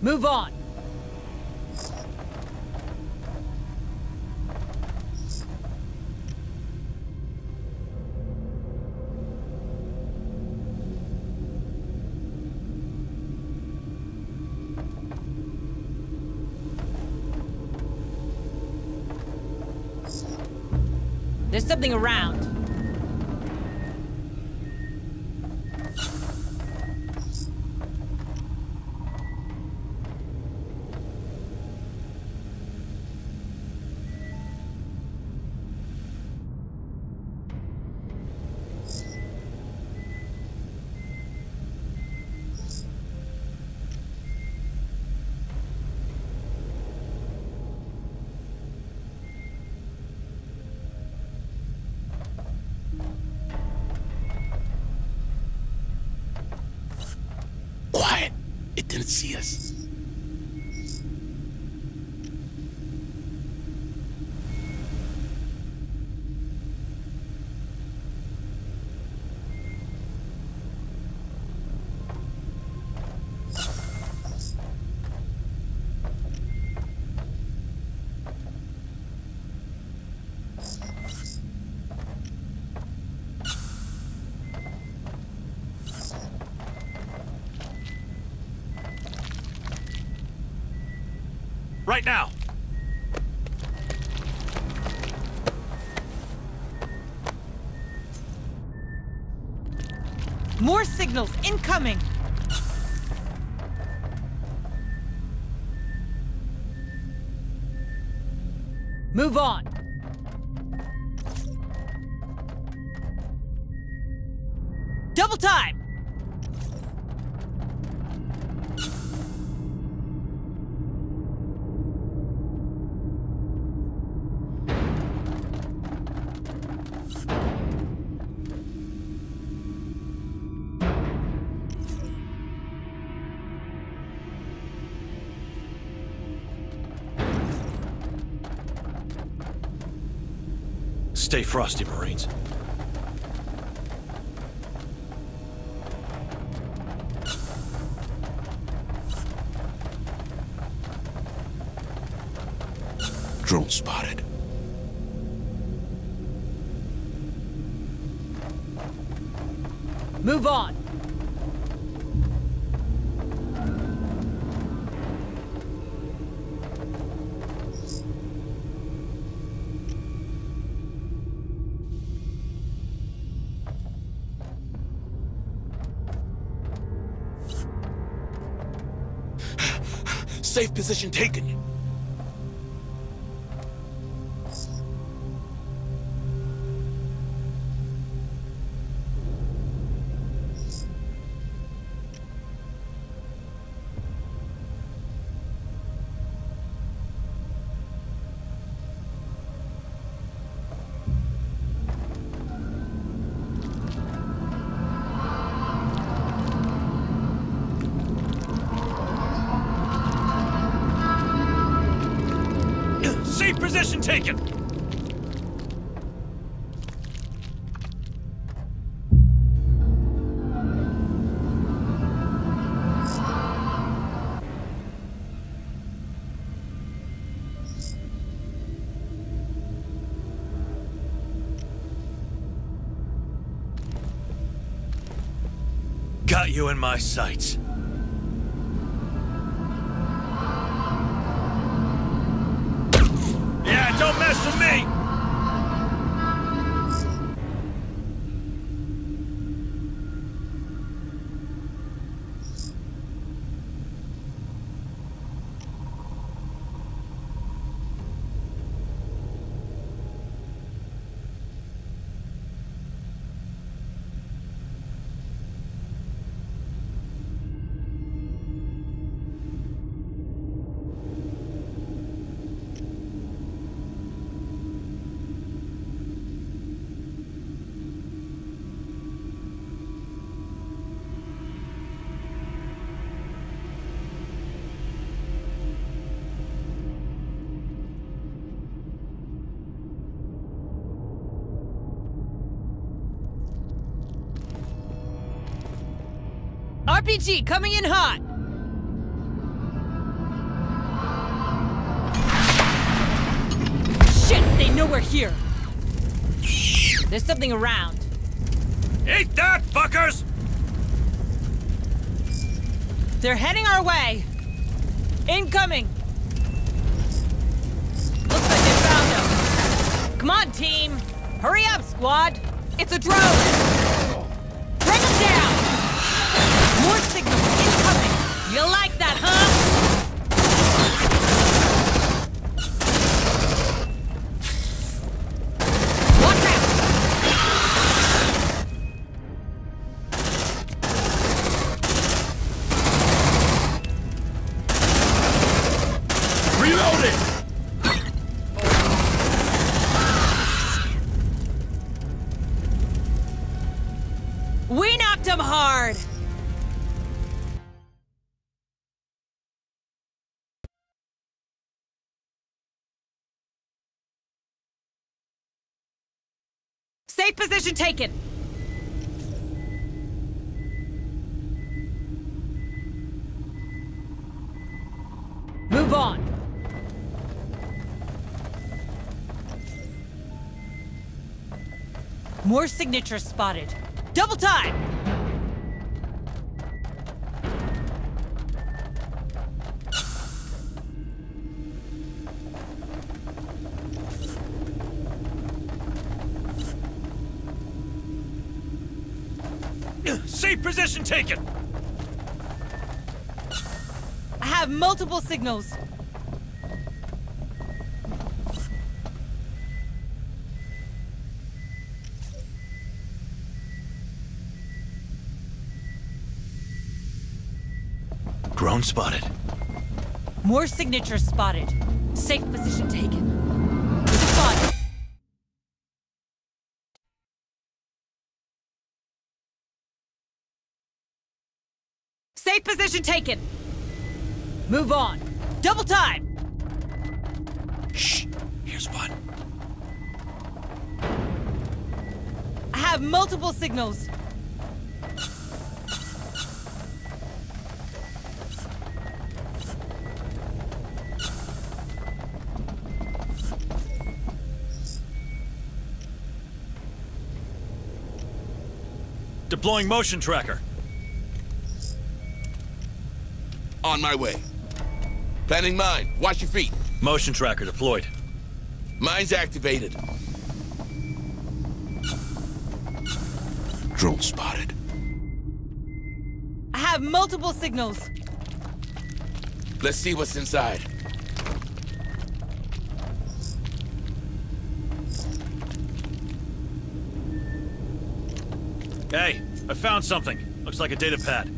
Move on. There's something around. See us. Right now! More signals incoming! Move on! Frosty, Marines. Position taken. Position taken! Got you in my sights. Don't mess with me! RPG coming in hot! Shit, they know we're here! There's something around. Eat that, fuckers! They're heading our way! Incoming! Looks like they found them. Come on, team! Hurry up, squad! It's a drone! Position taken. Move on. More signatures spotted. Double time! Position taken! I have multiple signals. Drone spotted. More signatures spotted. Safe position taken. Spotted. Safe position taken. Move on. Double time. Shh. Here's one. I have multiple signals. Deploying motion tracker. On my way. Planning mine. Watch your feet. Motion tracker deployed. Mine's activated. Drone spotted. I have multiple signals. Let's see what's inside. Hey, I found something. Looks like a data pad.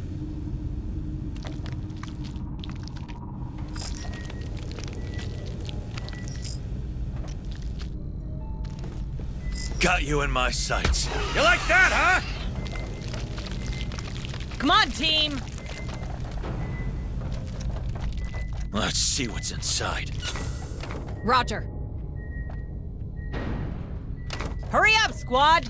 Got you in my sights. You like that, huh? Come on, team. Let's see what's inside. Roger. Hurry up, squad!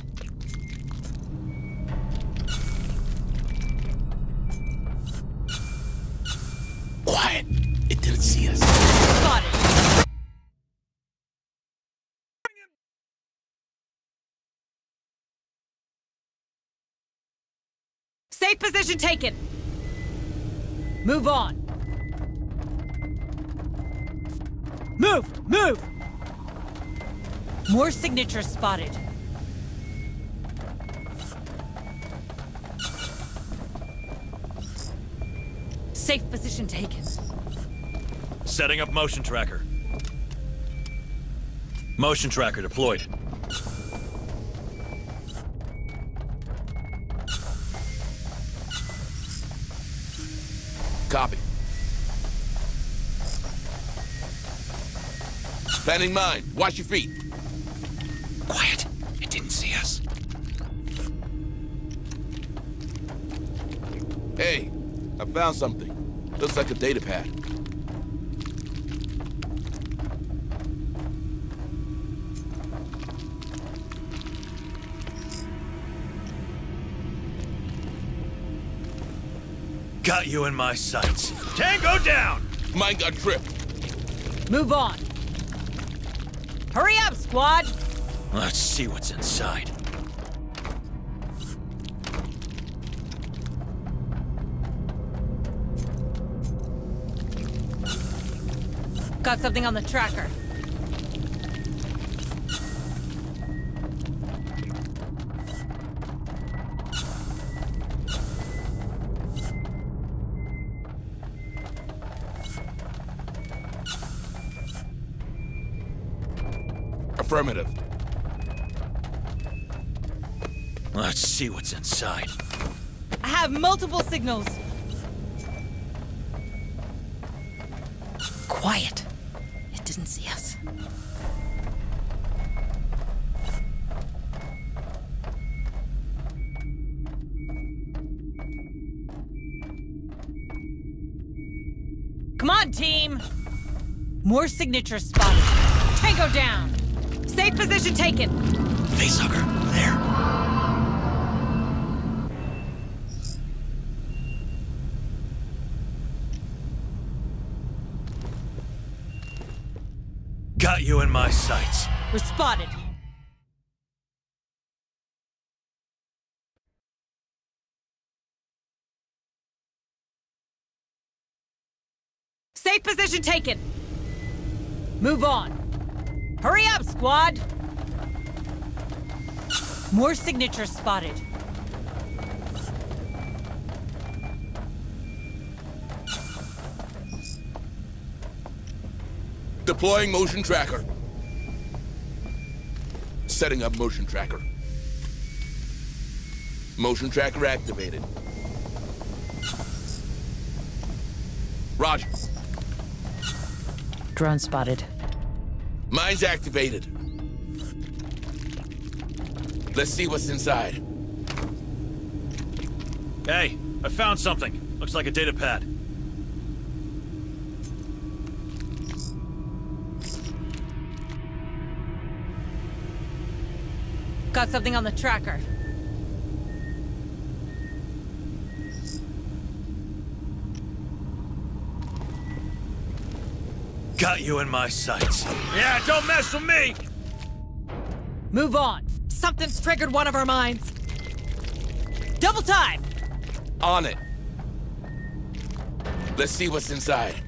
Position taken. Move on. Move! Move! More signatures spotted. Safe position taken. Setting up motion tracker. Motion tracker deployed. Copy. Planning mine. Watch your feet. Quiet. It didn't see us. Hey, I found something. Looks like a data pad. Got you in my sights. Tango down! Mine got tripped. Move on. Hurry up, squad! Let's see what's inside. Got something on the tracker. Affirmative. Let's see what's inside. I have multiple signals. Quiet. It didn't see us. Come on, team! More signatures spotted. Tango down! Strike position taken. Facehugger, there. Got you in my sights. We're spotted. Safe position taken. Move on. Hurry up, squad! More signatures spotted. Deploying motion tracker. Setting up motion tracker. Motion tracker activated. Roger. Drone spotted. Mine's activated. Let's see what's inside. Hey, I found something. Looks like a data pad. Got something on the tracker. Got you in my sights. Yeah, don't mess with me! Move on. Something's triggered one of our minds. Double time! On it. Let's see what's inside.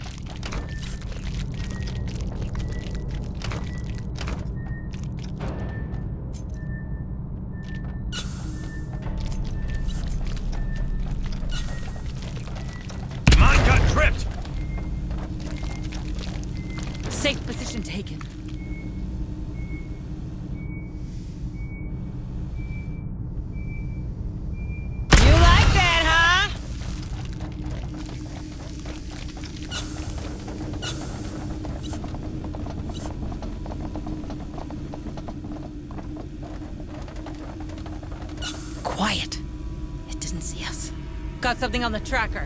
Something on the tracker.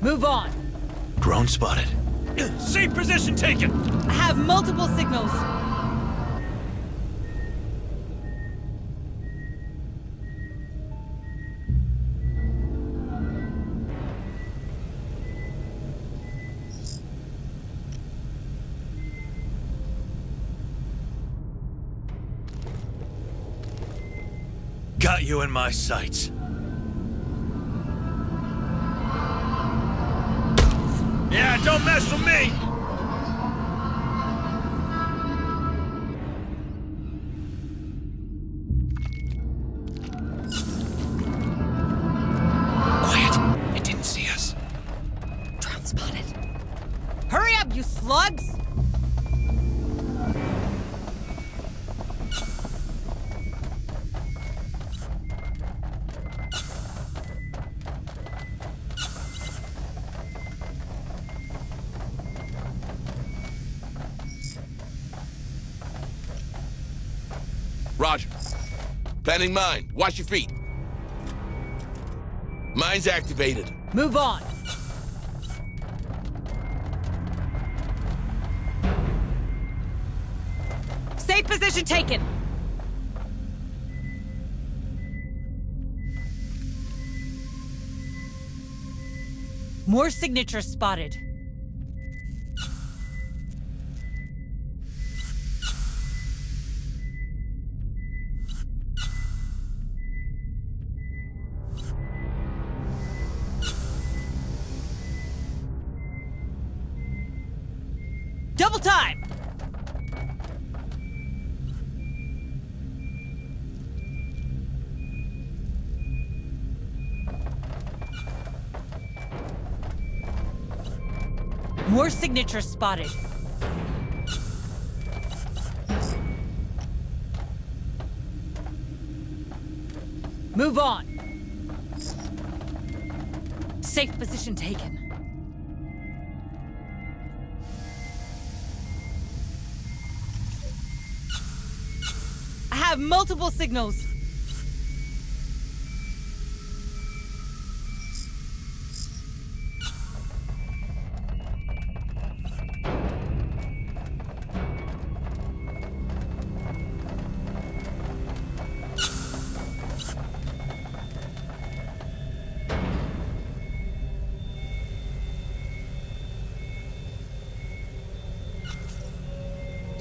Move on. Drone spotted. Safe position taken! I have multiple signals. Got you in my sights. Yeah, don't mess with me! Planning mine. Watch your feet. Mine's activated. Move on. Safe position taken. More signatures spotted. More signatures spotted. Move on. Safe position taken. I have multiple signals.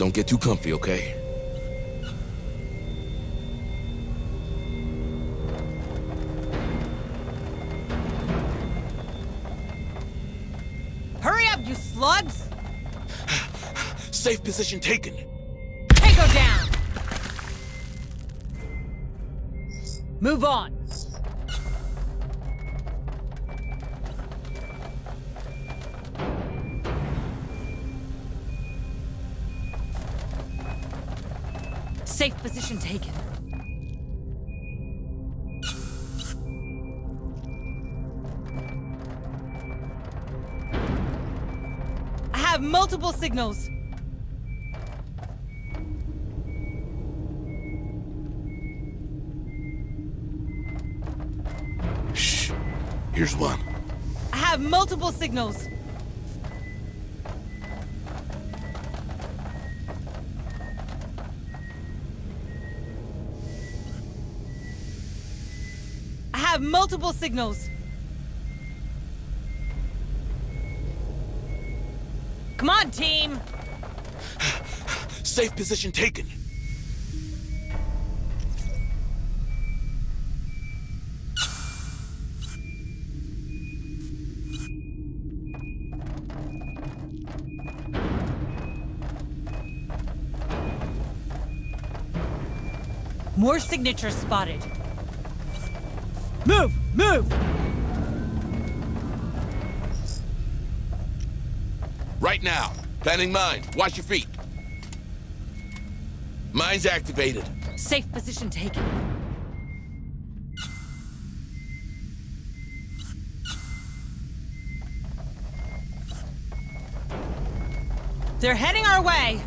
Don't get too comfy, okay? Hurry up, you slugs! Safe position taken. Tango down! Move on. Signals. Shh. Here's one. I have multiple signals. I have multiple signals. Come on, team! Safe position taken. More signatures spotted. Move! Move! Right now. Planning mine. Watch your feet. Mine's activated. Safe position taken. They're heading our way.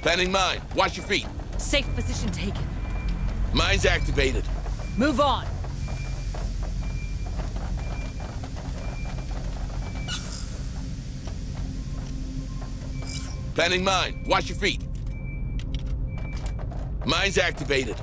Planning mine. Watch your feet. Safe position taken. Mine's activated. Move on. Planning mine. Watch your feet. Mine's activated.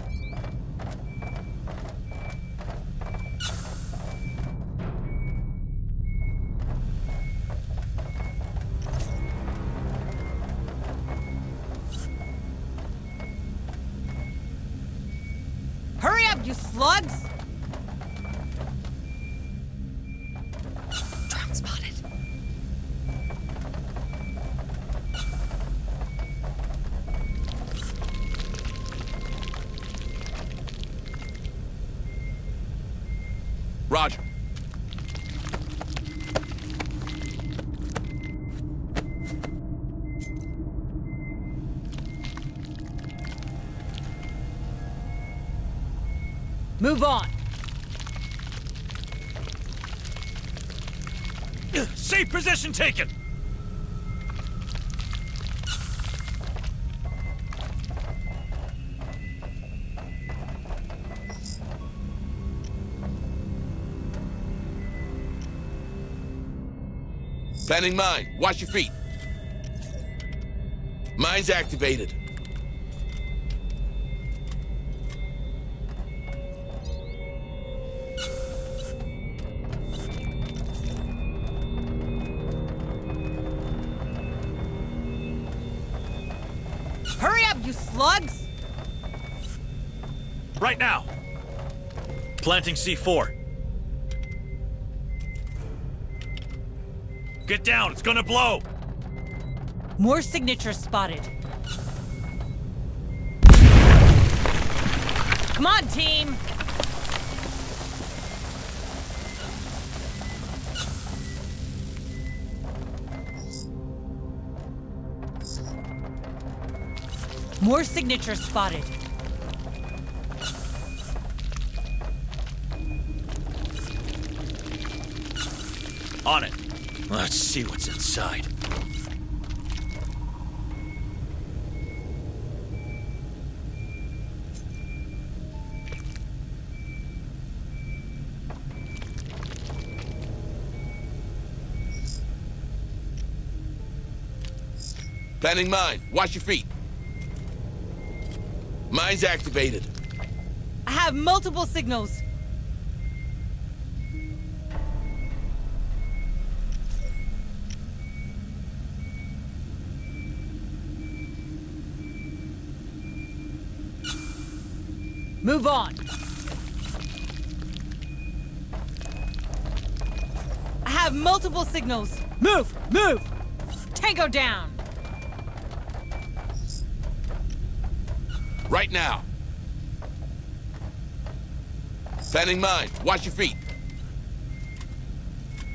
Taken! Planning mine. Watch your feet. Mine's activated. Planting C4. Get down, it's gonna blow! More signatures spotted. Come on, team! More signatures spotted. See what's inside. Planning mine. Watch your feet. Mine's activated. I have multiple signals. Move on. I have multiple signals. Move! Move! Tango down! Right now. Planning mine. Watch your feet.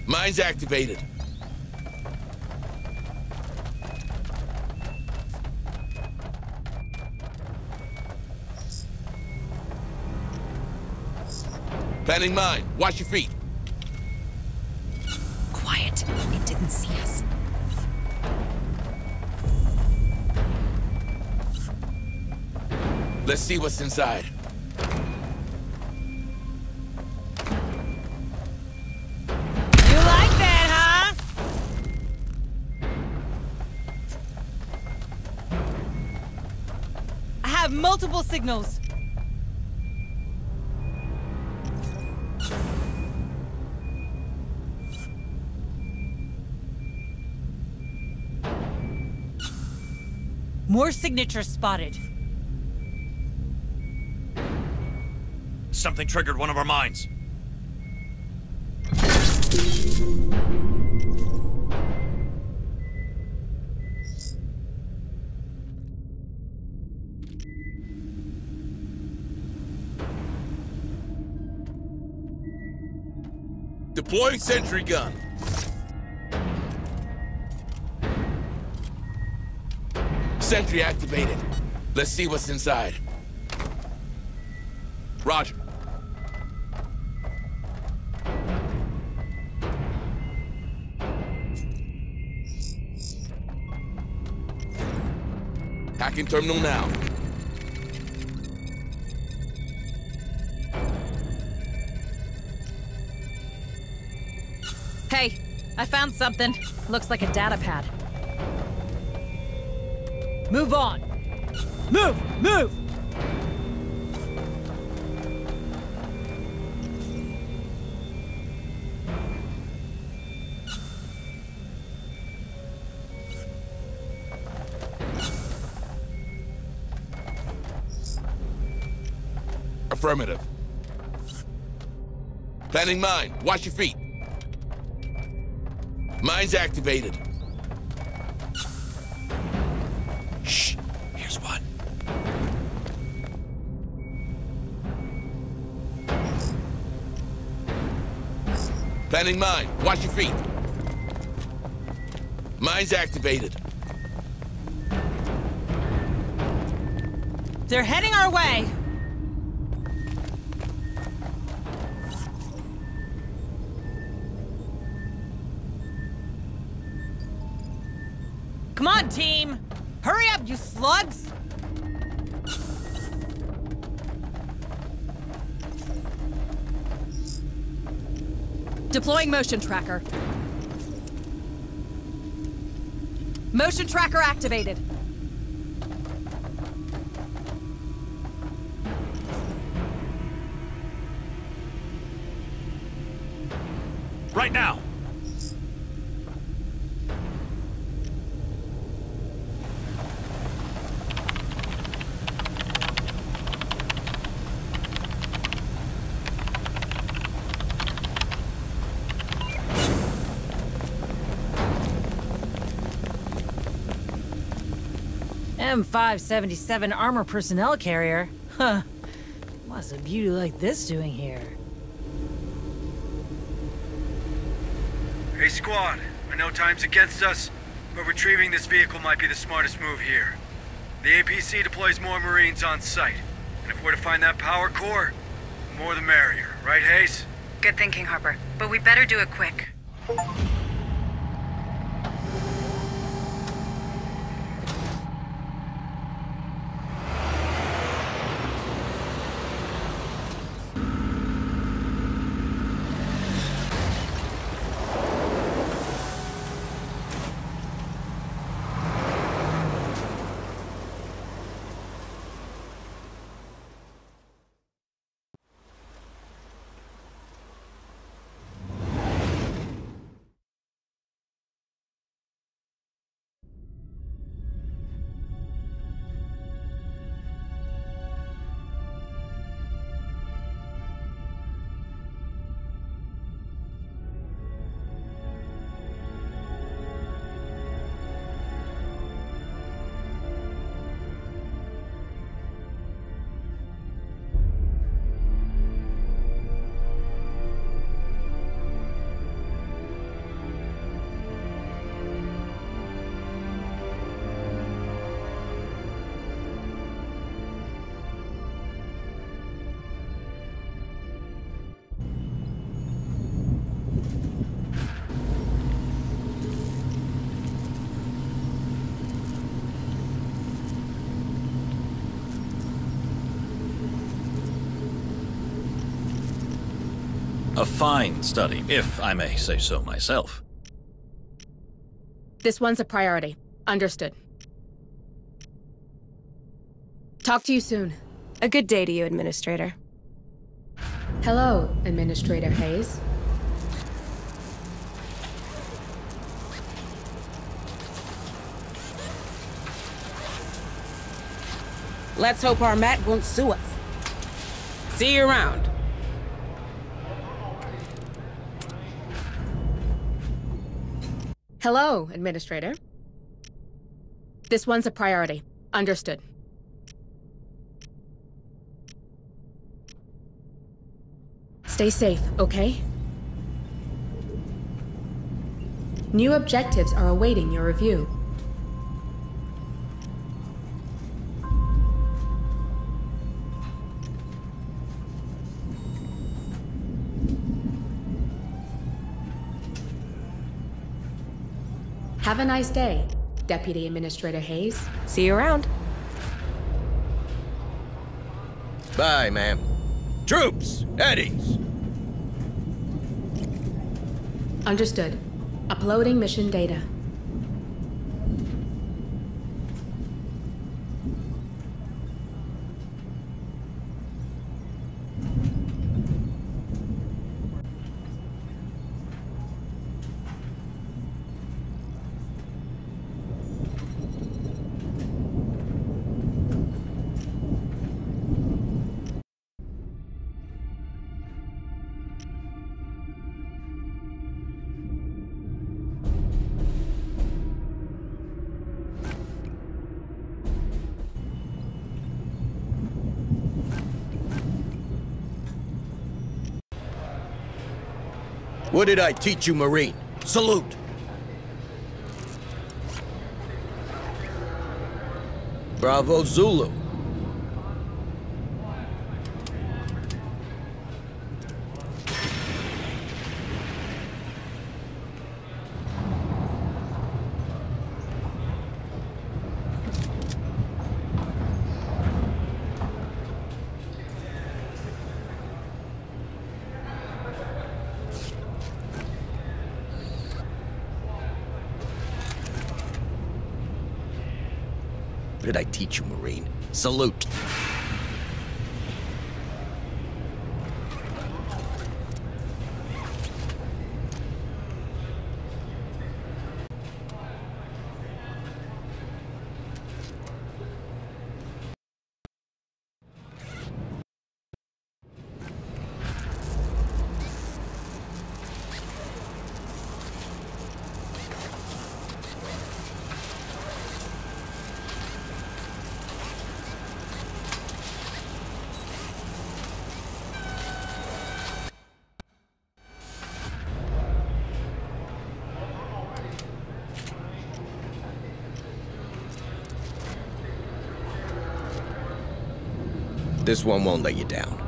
Mine's activated. Planning mine. Watch your feet. Quiet. It didn't see us. Let's see what's inside. You like that, huh? I have multiple signals. More signatures spotted. Something triggered one of our mines. Deploying sentry gun. Sentry activated. Let's see what's inside. Roger. Hacking terminal now. Hey, I found something. Looks like a data pad. Move on. Move! Move! Affirmative. Planning mine. Watch your feet. Mine's activated. Planning mine. Watch your feet. Mine's activated. They're heading our way. Deploying motion tracker. Motion tracker activated. Right now. M577 armor personnel carrier? Huh. What's a beauty like this doing here? Hey, squad. I know time's against us, but retrieving this vehicle might be the smartest move here. The APC deploys more Marines on site, and if we're to find that power core, the more the merrier. Right, Hayes? Good thinking, Harper. But we better do it quick. Fine study, if I may say so myself. This one's a priority. Understood. Talk to you soon. A good day to you, Administrator. Hello, Administrator Hayes. Let's hope our Matt won't sue us. See you around. Hello, Administrator. This one's a priority. Understood. Stay safe, okay? New objectives are awaiting your review. Have a nice day, Deputy Administrator Hayes. See you around. Bye, ma'am. Troops, at ease. Understood. Uploading mission data. What did I teach you, Marine? Salute! Bravo Zulu. What did I teach you, Marine? Salute. This one won't let you down.